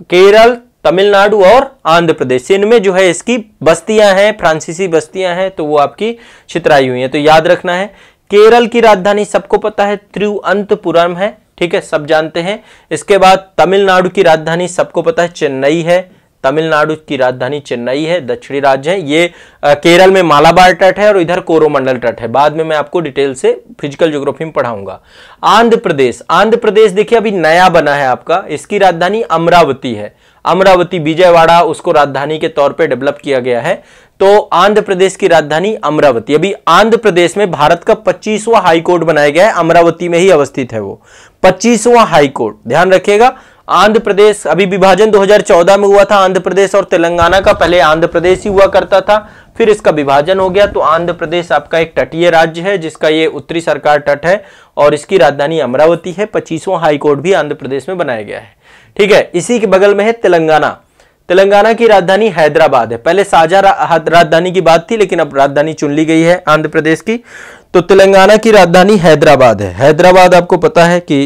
केरल, तमिलनाडु और आंध्र प्रदेश। इनमें जो है इसकी बस्तियाँ हैं, फ्रांसीसी बस्तियाँ हैं तो वो आपकी छितराई हुई हैं। तो याद रखना है, केरल की राजधानी सबको पता है त्रिवंतपुरम है। ठीक है सब जानते हैं। इसके बाद तमिलनाडु की राजधानी सबको पता है चेन्नई है। तमिलनाडु की राजधानी चेन्नई है दक्षिणी राज्य है। ये आ, केरल में मालाबार तट है और इधर कोरोमंडल तट है। बाद में मैं आपको डिटेल से फ़िज़िकल ज्योग्राफी में पढ़ाऊँगा। आंध्र प्रदेश आंध्र प्रदेश देखिए अभी नया बना है आपका। इसकी राजधानी अमरावती है। अमरावती विजयवाड़ा उसको राजधानी के तौर पे डेवलप किया गया है। तो आंध्र प्रदेश की राजधानी अमरावती। अभी आंध्र प्रदेश में भारत का 25वां हाई कोर्ट बनाया गया है, अमरावती में ही अवस्थित है वो। 25वां हाई कोर्ट, ध्यान रखिएगा, आंध्र प्रदेश अभी विभाजन 2014 में हुआ था, आंध्र प्रदेश और तेलंगाना का पहले आंध्र प्रदेश ही हुआ करता था, फिर इसका विभाजन हो गया तो आंध्र प्रदेश आपका एक तटीय राज्य है, जिसका ये उत्तरी सरकार तट है, और इसकी राजधानी अमरावती है, पच्चीसवां हाईकोर्ट भी आंध्र प्रदेश में बनाया गया है। ठीक है, इसी के बगल में है तेलंगाना। तेलंगाना की राजधानी हैदराबाद है। पहले साझा राजधानी की बात थी, लेकिन अब राजधानी चुन ली गई है आंध्र प्रदेश की। तो तेलंगाना की राजधानी हैदराबाद है। हैदराबाद आपको पता है कि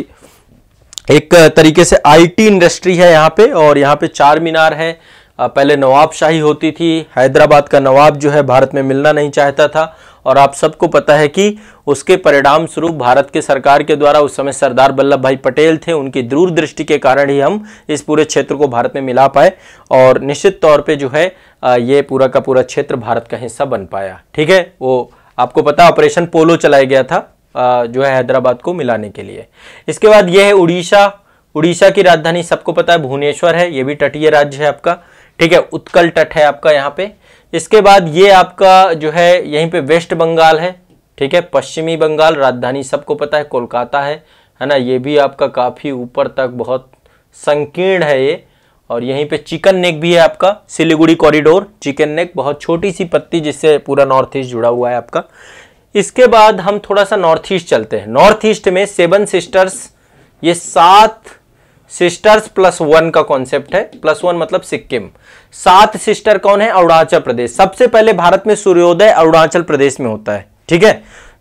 एक तरीके से आईटी इंडस्ट्री है यहाँ पे, और यहाँ पे चार मीनार है। पहले नवाबशाही होती थी, हैदराबाद का नवाब जो है भारत में मिलना नहीं चाहता था। और आप सबको पता है कि उसके परिणाम स्वरूप भारत के सरकार के द्वारा उस समय सरदार वल्लभ भाई पटेल थे। उनकी दूरदृष्टि के कारण ही हम इस पूरे क्षेत्र को भारत में मिला पाए और निश्चित तौर पे जो है ये पूरा का पूरा क्षेत्र भारत का हिस्सा बन पाया। ठीक है? वो आपको पता ऑपरेशन पोलो चलाया गया था जो है हैदराबाद को मिलाने के लिए। इसके बाद यह है उड़ीसा। उड़ीसा की राजधानी सबको पता है, भुवनेश्वर है। ये भी तटीय राज्य है आपका। ठीक है, उत्कल तट है आपका यहाँ पे। इसके बाद ये आपका जो है, यहीं पे वेस्ट बंगाल है, ठीक है, पश्चिमी बंगाल, राजधानी सबको पता है, कोलकाता है है ना, ये भी आपका काफ़ी ऊपर तक बहुत संकीर्ण है ये। और यहीं पे चिकन नेक भी है आपका, सिलीगुड़ी कॉरिडोर, चिकन नेक, बहुत छोटी सी पत्ती जिससे पूरा नॉर्थ ईस्ट जुड़ा हुआ है आपका। इसके बाद हम थोड़ा सा नॉर्थ ईस्ट चलते हैं। नॉर्थ ईस्ट में सेवन सिस्टर्स, ये सात सिस्टर्स प्लस वन का कॉन्सेप्ट है। प्लस वन मतलब सिक्किम। सात सिस्टर कौन है? अरुणाचल प्रदेश। सबसे पहले भारत में सूर्योदय अरुणाचल प्रदेश में होता है, ठीक है?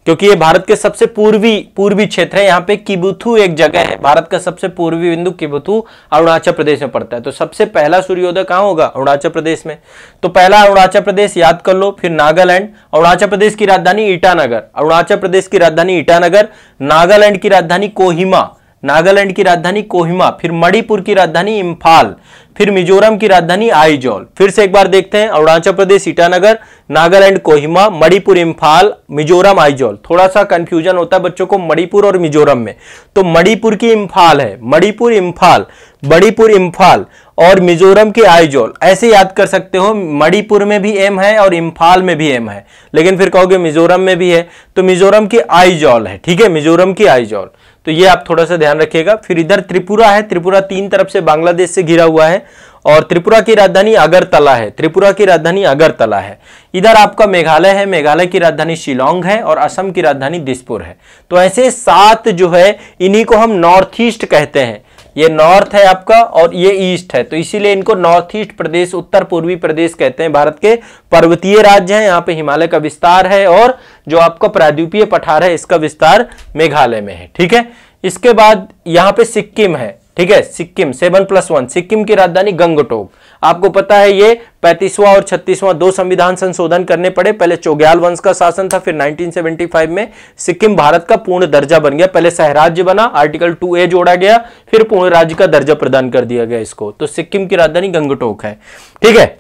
क्योंकि ये भारत के सबसे पूर्वी पूर्वी क्षेत्र है, यहाँ पे किबुथु एक जगह है। भारत का सबसे पूर्वी बिंदु किबुथु अरुणाचल प्रदेश में पड़ता है। तो सबसे पहला सूर्योदय कहाँ होगा? अरुणाचल प्रदेश में। तो पहला अरुणाचल प्रदेश याद कर लो, फिर नागालैंड। अरुणाचल प्रदेश की राजधानी ईटानगर। अरुणाचल प्रदेश की राजधानी ईटानगर, नागालैंड की राजधानी कोहिमा। नागालैंड की राजधानी कोहिमा, फिर मणिपुर की राजधानी इम्फाल, फिर मिजोरम की राजधानी आईजॉल फिर से एक बार देखते हैं, अरुणाचल प्रदेश, ईटानगर, नागालैंड, कोहिमा, मणिपुर, इम्फाल, मिजोरम आईजॉल थोड़ा सा कंफ्यूजन होता है बच्चों को मणिपुर और मिजोरम में। तो मणिपुर की इम्फाल है, मणिपुर, इम्फाल मणिपुर, इम्फाल और मिजोरम की आईजॉल ऐसे याद कर सकते हो, मणिपुर में भी एम है और इम्फाल में भी एम है। लेकिन फिर कहोगे मिजोरम में भी है तो मिजोरम की आईजॉल है, ठीक है? मिजोरम की आईजॉल तो ये आप थोड़ा सा ध्यान रखिएगा। फिर इधर त्रिपुरा है, त्रिपुरा तीन तरफ़ से बांग्लादेश से घिरा हुआ है और त्रिपुरा की राजधानी अगरतला है। त्रिपुरा की राजधानी अगरतला है। इधर आपका मेघालय है, मेघालय की राजधानी शिलोंग है और असम की राजधानी दिसपुर है। तो ऐसे सात जो है, इन्हीं को हम नॉर्थ ईस्ट कहते हैं। ये नॉर्थ है आपका और ये ईस्ट है। तो इसीलिए इनको नॉर्थ ईस्ट प्रदेश उत्तर पूर्वी प्रदेश कहते हैं। भारत के पर्वतीय राज्य हैं, यहाँ पे हिमालय का विस्तार है और जो आपका प्राद्वीपीय पठार है, इसका विस्तार मेघालय में है। ठीक है? इसके बाद यहाँ पे सिक्किम है। ठीक है, Sikkim, seven plus one, Sikkim की राजधानी गंगटोक। आपको पता है ये पैंतीसवां और छत्तीसवां दो संविधान संशोधन करने पड़े। पहले चौग्याल वंश का शासन था, फिर 1975 में सिक्किम भारत का पूर्ण दर्जा बन गया। पहले सहराज्य बना, आर्टिकल टू ए जोड़ा गया, फिर पूर्ण राज्य का दर्जा प्रदान कर दिया गया इसको। तो सिक्किम की राजधानी गंगटोक है। ठीक है,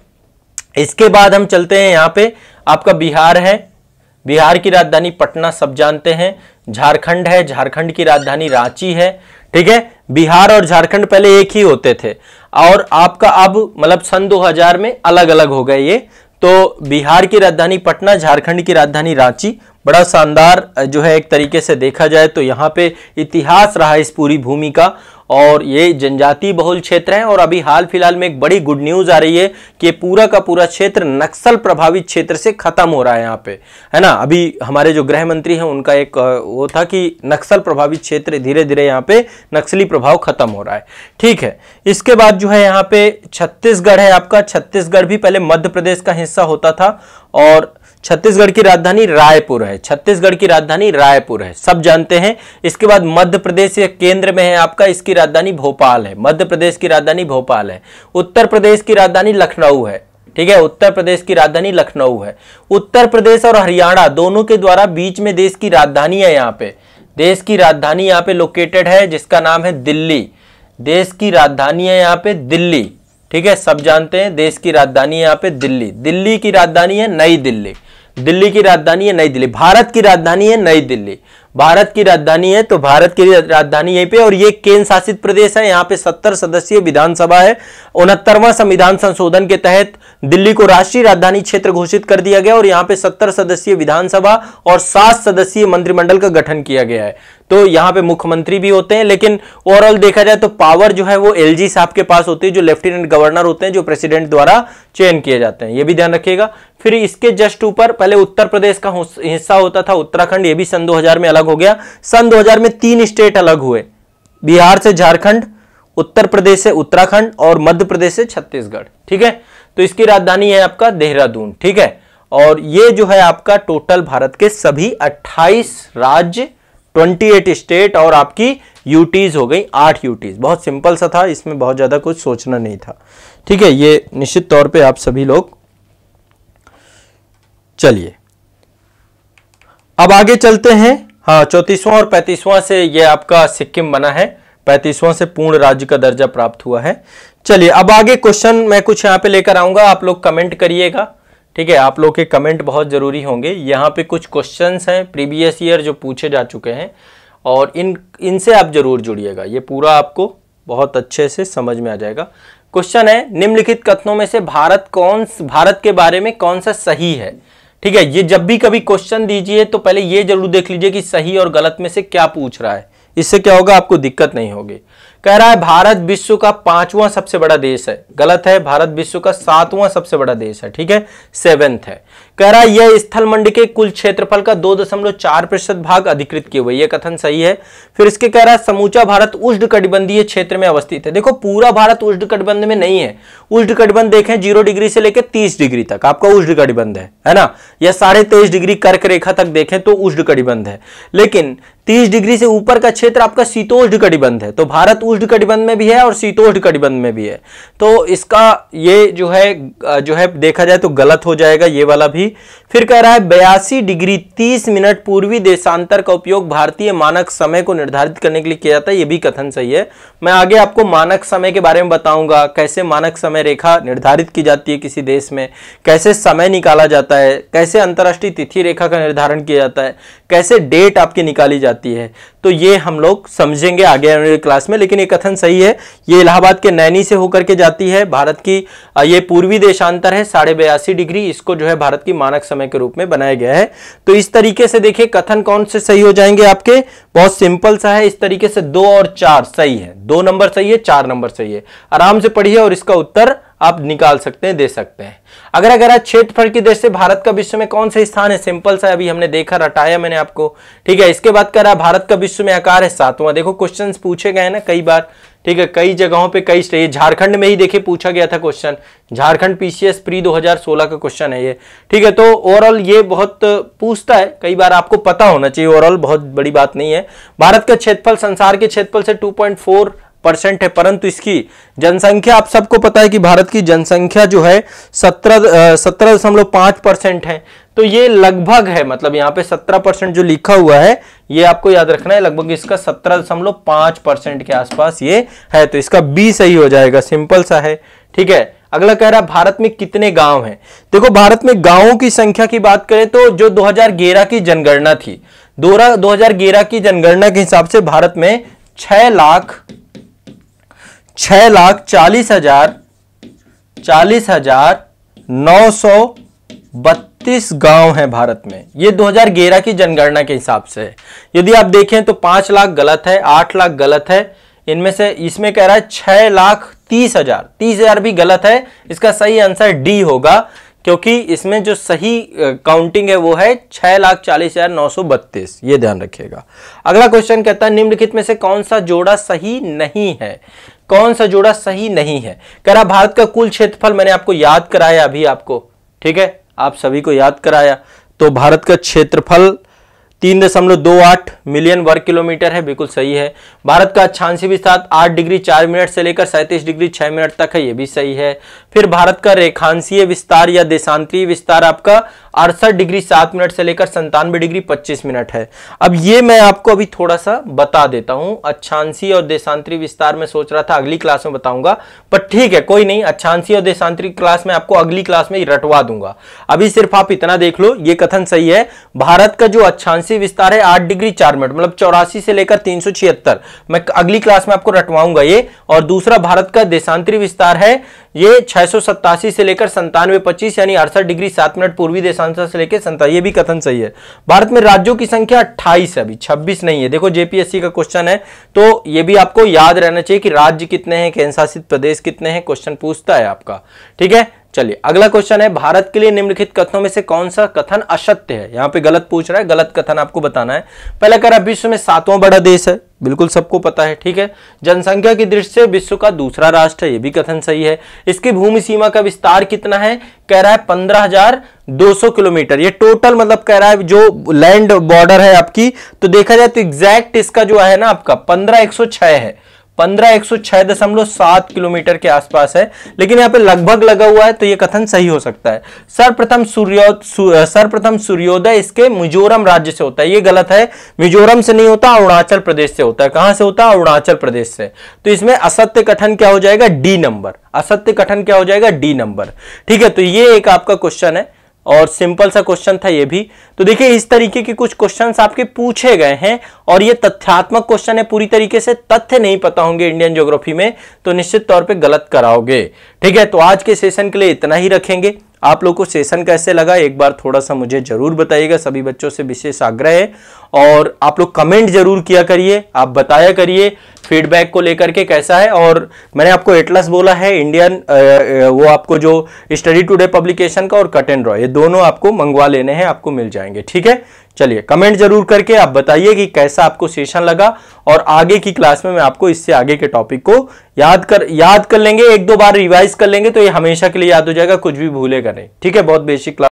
इसके बाद हम चलते हैं यहाँ पे। आपका बिहार है। बिहार की राजधानी पटना सब जानते हैं। झारखंड है। झारखंड की राजधानी रांची है। ठीक है? बिहार और झारखंड पहले एक ही होते थे। और आपका अब मतलब सन 2000 में अलग अलग हो गए ये। तो बिहार की राजधानी पटना, झारखंड की राजधानी रांची, बड़ा शानदार, जो है एक तरीके से देखा जाए तो यहाँ पे इतिहास रहा इस पूरी भूमि का। और ये जनजाति बहुल क्षेत्र है और अभी हाल फ़िलहाल में एक बड़ी गुड न्यूज़ आ रही है कि पूरा का पूरा क्षेत्र नक्सल प्रभावित क्षेत्र से खत्म हो रहा है यहाँ पे, है ना? अभी हमारे जो गृह मंत्री हैं, उनका एक वो था कि नक्सल प्रभावित क्षेत्र धीरे धीरे यहाँ पे नक्सली प्रभाव खत्म हो रहा है। ठीक है, इसके बाद जो है यहाँ पे छत्तीसगढ़ है आपका। छत्तीसगढ़ भी पहले मध्य प्रदेश का हिस्सा होता था और छत्तीसगढ़ की राजधानी रायपुर है छत्तीसगढ़ की राजधानी रायपुर है सब जानते हैं इसके बाद मध्य प्रदेश के केंद्र में है आपका इसकी राजधानी भोपाल है मध्य प्रदेश की राजधानी भोपाल है उत्तर प्रदेश की राजधानी लखनऊ है ठीक है उत्तर प्रदेश की राजधानी लखनऊ है उत्तर प्रदेश और हरियाणा दोनों के द्वारा बीच में देश की राजधानी है यहाँ पे देश की राजधानी यहाँ पे लोकेटेड है जिसका नाम है दिल्ली देश की राजधानी है यहाँ पे दिल्ली ठीक है सब जानते हैं देश की राजधानी है यहाँ पे दिल्ली दिल्ली की राजधानी है नई दिल्ली दिल्ली की राजधानी है नई दिल्ली। भारत की राजधानी है नई दिल्ली। भारत की राजधानी है तो भारत की राजधानी यहीं पे, और ये केंद्र शासित प्रदेश है, यहाँ पे सत्तर सदस्यीय विधानसभा है। उनहत्तरवां संविधान संशोधन के तहत दिल्ली को राष्ट्रीय राजधानी क्षेत्र घोषित कर दिया गया, और यहाँ पे सत्तर सदस्यीय विधानसभा और सात सदस्यीय मंत्रिमंडल का गठन किया गया है। तो यहाँ पे मुख्यमंत्री भी होते हैं, लेकिन ओवरऑल देखा जाए तो पावर जो है वो एलजी साहब के पास होती है, जो लेफ्टिनेंट गवर्नर होते हैं, जो प्रेसिडेंट द्वारा चयन किए जाते हैं। ये भी ध्यान रखिएगा। फिर इसके जस्ट ऊपर, पहले उत्तर प्रदेश का हिस्सा होता था उत्तराखंड, ये भी सन 2000 में अलग हो गया। सन 2000 में तीन स्टेट अलग हुए। बिहार से झारखंड, उत्तर प्रदेश से उत्तराखंड और मध्य प्रदेश से छत्तीसगढ़। ठीक है? तो इसकी राजधानी है आपका देहरादून। ठीक है? और ये जो है आपका टोटल भारत के सभी 28 राज्य 28 स्टेट और आपकी यूटीज हो गई, आठ यूटीज बहुत सिंपल सा था, इसमें बहुत ज़्यादा कुछ सोचना नहीं था। ठीक है? ये निश्चित तौर पे आप सभी लोग चलिए। अब आगे चलते हैं। हाँ चौतीसवां और पैंतीसवां से ये आपका सिक्किम बना है। पैंतीसवां से पूर्ण राज्य का दर्जा प्राप्त हुआ है। चलिए, अब आगे क्वेश्चन मैं कुछ यहाँ पे लेकर आऊँगा। आप लोग कमेंट करिएगा। ठीक है, आप लोग के कमेंट बहुत ज़रूरी होंगे। यहाँ पे कुछ क्वेश्चंस हैं प्रीवियस ईयर जो पूछे जा चुके हैं। और इन, इनसे आप ज़रूर जुड़िएगा। ये पूरा आपको बहुत अच्छे से समझ में आ जाएगा। क्वेश्चन है, निम्नलिखित कथनों में से भारत कौन, भारत के बारे में कौन सा सही है? ठीक है, ये जब भी कभी क्वेश्चन दीजिए तो पहले ये ज़रूर देख लीजिए कि सही और गलत में से क्या पूछ रहा है। इससे क्या होगा, आपको दिक्कत नहीं होगी। कह रहा है, भारत विश्व का पांचवा सबसे बड़ा देश है। गलत है, भारत विश्व का सातवां सबसे बड़ा देश है, ठीक है? सेवेंथ है। कह रहा है, यह स्थल मंडी के कुल क्षेत्रफल का दो दशमलव चार प्रतिशत भाग अधिकृत किए हुए यह कथन सही है। फिर इसके कह रहा है, समूचा भारत उष्ण कटिबंधीय क्षेत्र में अवस्थित है। देखो, पूरा भारत उष्ण कटिबंध में नहीं है। उष्ण कटिबंध देखें, ज़ीरो डिग्री से लेकर तीस डिग्री तक। आपका उष्ण कटिबंध है है ना? या साढ़े तेईस डिग्री कर्क रेखा तक देखें तो उष्ण कटिबंध है। लेकिन तीस डिग्री से ऊपर का क्षेत्र आपका शीतोष्ण कटिबंध है। तो भारत उष्ण कटिबंध में भी है और शीतोष्ण कटिबंध में भी है। तो इसका ये जो है जो है, देखा जाए तो गलत हो जाएगा ये वाला भी। फिर कह रहा है, बयासी डिग्री तीस मिनट पूर्वी देशांतर का उपयोग भारतीय मानक समय को निर्धारित करने के लिए किया जाता है, ये भी कथन सही है। मैं आगे आपको मानक समय के बारे में बताऊँगा, कैसे मानक समय रेखा निर्धारित की जाती है किसी देश में, कैसे समय निकाला जाता है, कैसे अंतर्राष्ट्रीय तिथि रेखा का निर्धारण किया जाता है, कैसे डेट आपकी निकाली जाती है। तो ये हम लोग समझेंगे आगे आने वाली क्लास में, लेकिन ये कथन सही है। ये इलाहाबाद के नैनी से होकर के जाती है। भारत की ये पूर्वी देशांतर है, साढ़े बयासी डिग्री, इसको जो है भारत की मानक समय के रूप में बनाया गया है। तो इस तरीके से देखिए, कथन कौन से सही हो जाएँगे आपके? बहुत सिंपल सा है, इस तरीके से दो और चार सही है। दो नंबर सही है, चार नंबर सही है। आराम से पढ़िए और इसका उत्तर आप निकाल सकते हैं, दे सकते हैं। अगर अगर आज क्षेत्रफल की दृष्टि से भारत का विश्व में कौन सा स्थान है, सिंपल सा अभी हमने देखा, रटाया मैंने आपको, ठीक है? इसके बाद कह रहा भारत का विश्व में आकार है सातवां। देखो क्वेश्चन पूछे गए ना कई बार, ठीक है? कई जगहों पे, कई स्टेज झारखंड में ही देखे पूछा गया था क्वेश्चन झारखंड पीसीएस प्री 2016 का क्वेश्चन है ये, ठीक है? तो ओवरऑल ये बहुत पूछता है, कई बार आपको पता होना चाहिए ओवरऑल बहुत बड़ी बात नहीं है। भारत का क्षेत्रफल, संसार के क्षेत्रफल से 2.4 परसेंट है, परंतु इसकी जनसंख्या, आप सबको पता है कि भारत की जनसंख्या जो है, सत्रह सत्रह दशमलव पाँच परसेंट है। तो ये लगभग है मतलब यहाँ पे सत्रह परसेंट जो लिखा हुआ है, ये आपको याद रखना है, लगभग इसका सत्रह दशमलव पाँच परसेंट के आसपास ये है। तो इसका बी सही हो जाएगा, सिंपल सा है, ठीक है? अगला कह रहा है, भारत में कितने गाँव हैं? देखो, भारत में गाँवों की संख्या की बात करें तो जो 2011 की जनगणना थी दो हज़ार ग्यारह की जनगणना के हिसाब से भारत में छह लाख छह लाख चालीस हज़ार चालीस हज़ार नौ सौ बत्तीस गाँव हैं भारत में। ये 2011 की जनगणना के हिसाब से यदि आप देखें तो पाँच लाख गलत है, आठ लाख गलत है। इनमें से, इसमें कह रहा है छह लाख तीस हज़ार। तीस हज़ार भी गलत है। इसका सही आंसर डी होगा, क्योंकि इसमें जो सही काउंटिंग है वो है छह लाख चालीस हज़ार नौ सौ बत्तीस। ये ध्यान रखिएगा। अगला क्वेश्चन कहता है, निम्नलिखित में से कौन सा जोड़ा सही नहीं है? कौन सा जोड़ा सही नहीं है? कह रहा, भारत का कुल क्षेत्रफल मैंने आपको याद कराया अभी आपको, ठीक है? आप सभी को याद कराया। तो भारत का क्षेत्रफल तीन दशमलव दो आठ मिलियन वर्ग किलोमीटर है, बिल्कुल सही है। भारत का अच्छांसी विस्तार आठ डिग्री चार मिनट से लेकर सैंतीस डिग्री छह मिनट तक है यह भी सही है। फिर भारत का रेखांशीय विस्तार या देशांतरीय विस्तार आपका अड़सठ डिग्री सात मिनट से लेकर संतानवे डिग्री पच्चीस मिनट है। अब ये मैं आपको अभी थोड़ा सा बता देता हूँ। अच्छांशी और देशांतरी विस्तार में सोच रहा था अगली क्लास में बताऊँगा, पर ठीक है, कोई नहीं अच्छांशी और देशांतरी क्लास में आपको अगली क्लास में रटवा दूँगा। अभी सिर्फ़ आप इतना देख लो, ये कथन सही है। भारत का जो अच्छांशी विस्तार है, आठ डिग्री चार मिनट मतलब चौरासी से लेकर तीन सौ छिहत्तर। मैं अगली क्लास में आपको रटवाऊँगा ये। और दूसरा, भारत का देशांतरी विस्तार है ये छह से लेकर संतानवे पच्चीस यानी अड़सठ डिग्री सात मिनट पूर्वी देशांतर से लेकर संता ये भी कथन सही है। भारत में राज्यों की संख्या अट्ठाईस है अभी, छब्बीस नहीं है। देखो, जेपीएससी का क्वेश्चन है तो ये भी आपको याद रहना चाहिए कि राज्य कितने हैं, केंद्रशासित प्रदेश कितने हैं, क्वेश्चन पूछता है आपका। ठीक है? चलिए, अगला क्वेश्चन है, भारत के लिए निम्नलिखित कथनों में से कौन सा कथन असत्य है? यहाँ पे गलत पूछ रहा है, गलत कथन आपको बताना है। पहला कह रहा है, विश्व में सातवां बड़ा देश है। बिल्कुल सबको पता है, ठीक है? जनसंख्या की दृष्टि से विश्व का दूसरा राष्ट्र है यह भी कथन सही है। इसकी भूमि सीमा का विस्तार कितना है? कह रहा है पंद्रह हज़ार दो सौ किलोमीटर। ये टोटल मतलब कह रहा है जो लैंड बॉर्डर है आपकी तो देखा जाए तो एग्जैक्ट इसका जो है ना आपका, पंद्रह एक सौ छह है। पंद्रह एक सौ छह दशमलव सात किलोमीटर के आसपास है। लेकिन यहाँ पे लगभग लगा हुआ है तो ये कथन सही हो सकता है। सर्वप्रथम सूर्यो सर्वप्रथम सूर्योदय इसके मिजोरम राज्य से होता है। ये गलत है। मिजोरम से नहीं होता, अरुणाचल प्रदेश से होता है। कहाँ से होता है? अरुणाचल प्रदेश से। तो इसमें असत्य कथन क्या हो जाएगा? D number. असत्य कथन क्या हो जाएगा? D number. ठीक है तो ये एक आपका क्वेश्चन है। और सिंपल सा क्वेश्चन था ये भी। तो देखिए, इस तरीके के कुछ क्वेश्चन आपके पूछे गए हैं और ये तथ्यात्मक क्वेश्चन है, पूरी तरीके से तथ्य नहीं पता होंगे इंडियन ज्योग्राफी में तो निश्चित तौर पे गलत कराओगे। ठीक है तो आज के सेशन के लिए इतना ही रखेंगे। आप लोग को सेशन कैसे लगा, एक बार थोड़ा सा मुझे ज़रूर बताइएगा, सभी बच्चों से विशेष आग्रह है। और आप लोग कमेंट ज़रूर किया करिए, आप बताया करिए फीडबैक को लेकर के कैसा है। और मैंने आपको एटलस बोला है इंडियन वो आपको जो स्टडी टुडे पब्लिकेशन का और कट एंड ड्रॉ ये दोनों आपको मंगवा लेने हैं, आपको मिल जाएँगे, ठीक है? चलिए कमेंट ज़रूर करके आप बताइए कि कैसा आपको सेशन लगा और आगे की क्लास में मैं आपको इससे आगे के टॉपिक को याद कर याद कर लेंगे, एक दो बार रिवाइज कर लेंगे तो ये हमेशा के लिए याद हो जाएगा, कुछ भी भूलेगा नहीं, ठीक है? बहुत बेसिक क्लास